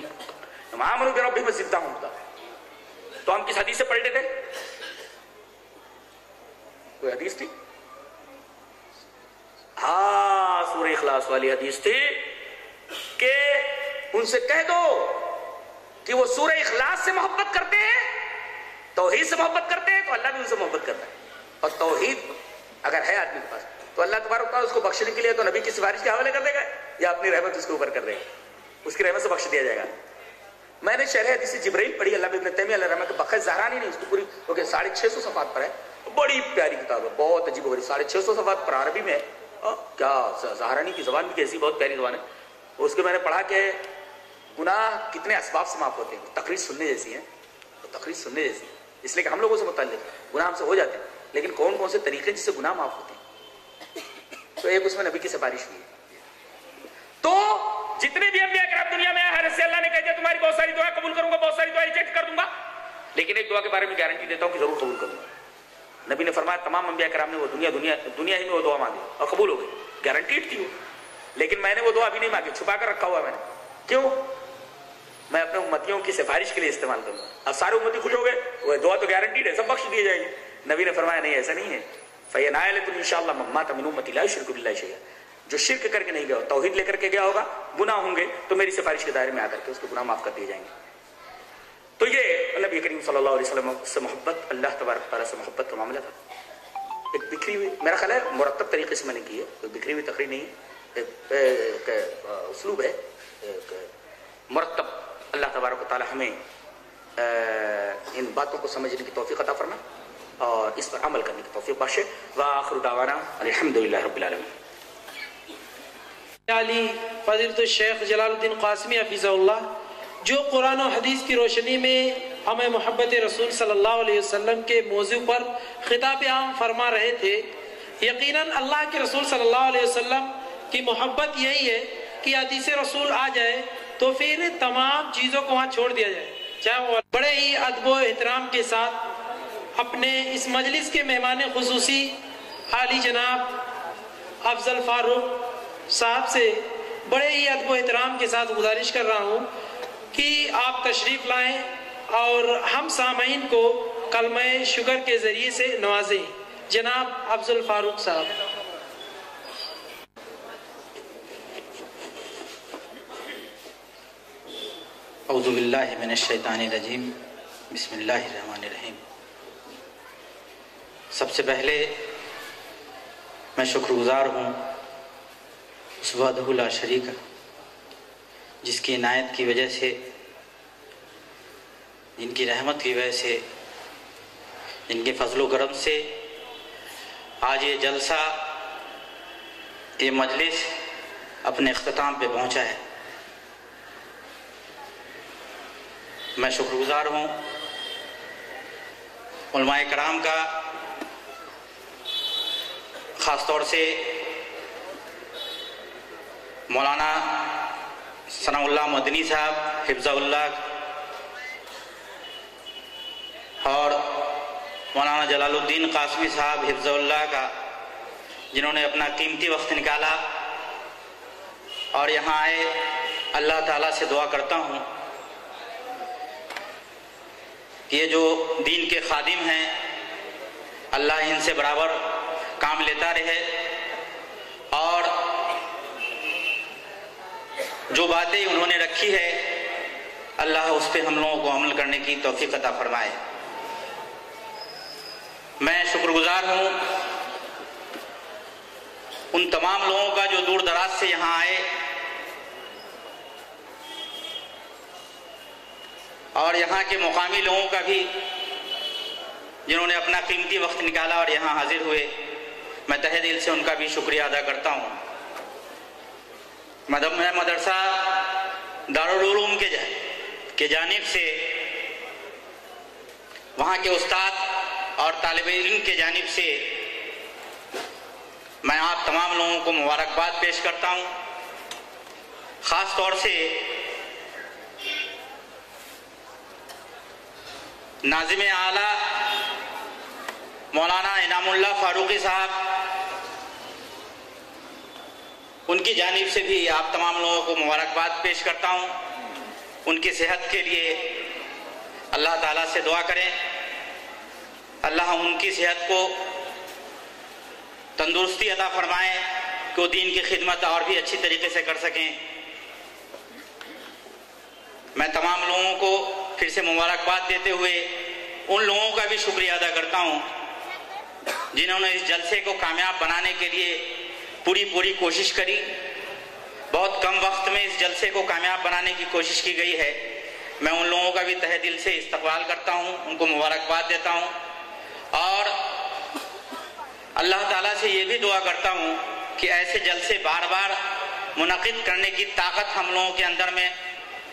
عام رو ربی میں زندہ ہوں۔ تو ہم کس حدیث سے پلٹے تھے کوئی حدیث تھی؟ ہاں سورہ اخلاص والی حدیث تھی کہ ان سے کہہ دو کہ وہ سورہ اخلاص سے محبت کرتے ہیں، توحید سے محبت کرتے ہیں، تو اللہ بھی ان سے محبت کرتا ہے۔ اور توحید، اگر ہے آدمی کے پاس، تو اللہ تبارک اس کو بخشنے کے لیے تو نبی کی سفارش کے حوالے کر دے گا یا اپنی رحمت اس کے اوپر کر دے گا۔ اس کی رحمت سے بخش دیا جائے گا۔ میں نے شرح حدیث جبرائیل پڑھی، اللہ ابن تیمی اللہ رحمت بخش زہرانی نہیں اس کی پوری کیونکہ ساڑھے چھ سو صفحات پر ہے۔ بڑی پیاری کتاب ہے، بہت عجیب ہو رہی ساڑھے چھ سو صفحات پر عربی میں ہے۔ کیا زہرانی کی زبان بھی کیسی، بہت پیاری زبان ہے۔ اس کے میں نے پڑھا کہ گناہ کتنے اسباب سے معاف ہوتے ہیں؟ تقریر سننے جیسی ہیں۔ تو تقریر سننے جیسی ہیں۔ اس لیے کہ ہم لوگوں سے متعلق گناہ ہم سے ہو جاتے ہیں، لیکن کون کون سے طریقے جس سے گناہ معاف ہوتے ہیں؟ تو ایک اس میں نبی کی سفارش ہوئی۔ ہے تو جتنے بھی انبیاء کرام دنیا میں آئے ہر سے اللہ نے کہہ دیا، تمہاری بہت ساری دعا قبول کروں گا، بہت ساری دعا ریجیکٹ کر دوں گا۔ لیکن ایک دعا کے بارے میں گارنٹی دیتا ہوں کہ ضرور قبول کروں گا۔ نبی نے فرمایا، تمام انبیاء کرام نے وہ دنیا دنیا دنیا ہی میں وہ دعا مانگی اور قبول ہو گئی۔ گارنٹیڈ تھی وہ۔ لیکن میں نے وہ دعا ابھی نہیں مانگی، چھپا کر رکھا ہوا میں نے۔ کیوں؟ میں اپنے امتیوں کی سفارش کے لیے استعمال کروں گا۔ اب سارے امتی خوش ہو گئے؟ وہ دعا تو گارنٹیڈ ہے، سب بخش دیے جائیں گے۔ نبی نے فرمایا، نہیں، ایسا نہیں ہے۔ تم ان شاء اللہ مما تمن امتی شرک اللہ شیا جو شرک کر کے نہیں گیا ہو توحید لے کر کے گیا ہوگا، گناہ ہوں گے، تو میری سفارش کے دائرے میں آ کر کے، اس کو گناہ معاف کر دیے جائیں گے۔ تو یہ نبی کریم صلی اللہ علیہ وسلم سے محبت، اللہ تبارک تعالیٰ سے محبت کا معاملہ تھا۔ ایک بکھری ہوئی، میرا خیال ہے مرتب طریقے سے میں نے کی ہے۔ کوئی بکھری ہوئی، تقریر نہیں ہے۔ اسلوب ہے۔ مرتب۔ اللہ تبارک و تعالی ہمیں ان باتوں کو سمجھنے کی توفیق عطا فرما اور اس پر عمل کرنے کی توفیق بخشے۔ وآخر دعوانا الحمدللہ رب العالمين علی فضلت الشیخ جلال الدین قاسمی حفیظ اللہ جو قرآن و حدیث کی روشنی میں ہمیں محبت رسول صلی اللہ علیہ وسلم کے موضوع پر خطاب عام فرما رہے تھے، یقیناً اللہ کے رسول صلی اللہ علیہ وسلم کی محبت یہی ہے کہ حدیث رسول آ جائے تو پھر تمام چیزوں کو وہاں چھوڑ دیا جائے۔ چاہے وہ بڑے ہی ادب و احترام کے ساتھ اپنے اس مجلس کے مہمان خصوصی عالی جناب افضل فاروق صاحب سے بڑے ہی ادب و احترام کے ساتھ گزارش کر رہا ہوں کہ آپ تشریف لائیں اور ہم سامعین کو کلمہ شکر کے ذریعے سے نوازیں۔ جناب افضل فاروق صاحب۔ اعوذ باللہ من الشیطان الرجیم، بسم اللہ الرحمن الرحیم۔ سب سے پہلے میں شکر گزار ہوں اس وحدہ لا شریک، جس کی عنایت کی وجہ سے، جن کی رحمت کی وجہ سے، جن کے فضل و کرم سے آج یہ جلسہ، یہ مجلس اپنے اختتام پہ پہنچا ہے۔ میں شکر گزار ہوں علماء کرام کا، خاص طور سے مولانا ثناء اللہ مدنی صاحب، حفظہ اللہ اور مولانا جلال الدین قاسمی صاحب، حفظہ اللہ کا، جنہوں نے اپنا قیمتی وقت نکالا اور یہاں آئے اللہ تعالیٰ سے دعا کرتا ہوں۔ یہ جو دین کے خادم ہیں، اللہ ان سے برابر کام لیتا رہے۔ اور جو باتیں انہوں نے رکھی ہے، اللہ اس پہ ہم لوگوں کو عمل کرنے کی توفیق عطا فرمائے۔ میں شکر گزار ہوں ان تمام لوگوں کا جو دور دراز سے یہاں آئے۔ اور یہاں کے مقامی لوگوں کا بھی جنہوں نے اپنا قیمتی وقت نکالا اور یہاں حاضر ہوئے، میں تہ دل سے ان کا بھی شکریہ ادا کرتا ہوں۔ میں مدرسہ دارالعلوم کے کے جانب سے وہاں کے استاد اور طالب علم کے جانب سے میں آپ تمام لوگوں کو مبارکباد پیش کرتا ہوں۔ خاص طور سے ناظم اعلیٰ مولانا انعام اللہ فاروقی صاحب، ان کی جانب سے بھی آپ تمام لوگوں کو مبارکباد پیش کرتا ہوں۔ ان کی صحت کے لیے اللہ تعالیٰ سے دعا کریں۔ اللہ ان کی صحت کو تندرستی عطا فرمائیں کہ وہ دین کی خدمت اور بھی اچھی طریقے سے کر سکیں۔ میں تمام لوگوں کو پھر سے مبارکباد دیتے ہوئے ان لوگوں کا بھی شکریہ ادا کرتا ہوں جنہوں نے اس جلسے کو کامیاب بنانے کے لیے پوری پوری کوشش کری۔ بہت کم وقت میں اس جلسے کو کامیاب بنانے کی کوشش کی گئی ہے۔ میں ان لوگوں کا بھی تہ دل سے استقبال کرتا ہوں، ان کو مبارکباد دیتا ہوں۔ اور اللہ تعالیٰ سے یہ بھی دعا کرتا ہوں کہ ایسے جلسے بار بار منعقد کرنے کی طاقت ہم لوگوں کے اندر میں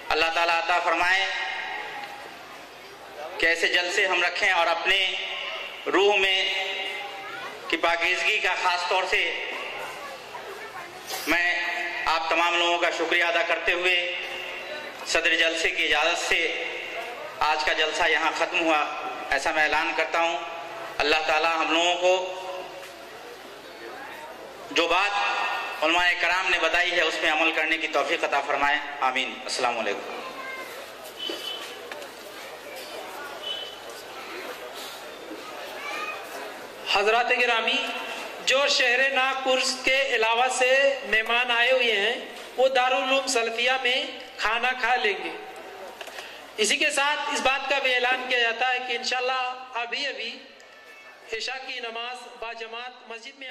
اللہ تعالیٰ عطا فرمائے۔ کہ ایسے جلسے ہم رکھیں اور اپنے روح میں کی پاکیزگی کا خاص طور سے میں آپ تمام لوگوں کا شکریہ ادا کرتے ہوئے صدر جلسے کی اجازت سے آج کا جلسہ یہاں ختم ہوا ایسا میں اعلان کرتا ہوں۔ اللہ تعالیٰ ہم لوگوں کو جو بات علماء کرام نے بتائی ہے اس میں عمل کرنے کی توفیق عطا فرمائے۔ آمین۔ السلام علیکم۔ حضرات گرامی، جو شہر ناگپور کے علاوہ سے مہمان آئے ہوئے ہیں، وہ دارالعلوم سلفیہ میں کھانا کھا لیں گے۔ اسی کے ساتھ اس بات کا بھی اعلان کیا جاتا ہے کہ انشاءاللہ ابھی ابھی عشاء کی نماز با جماعت مسجد میں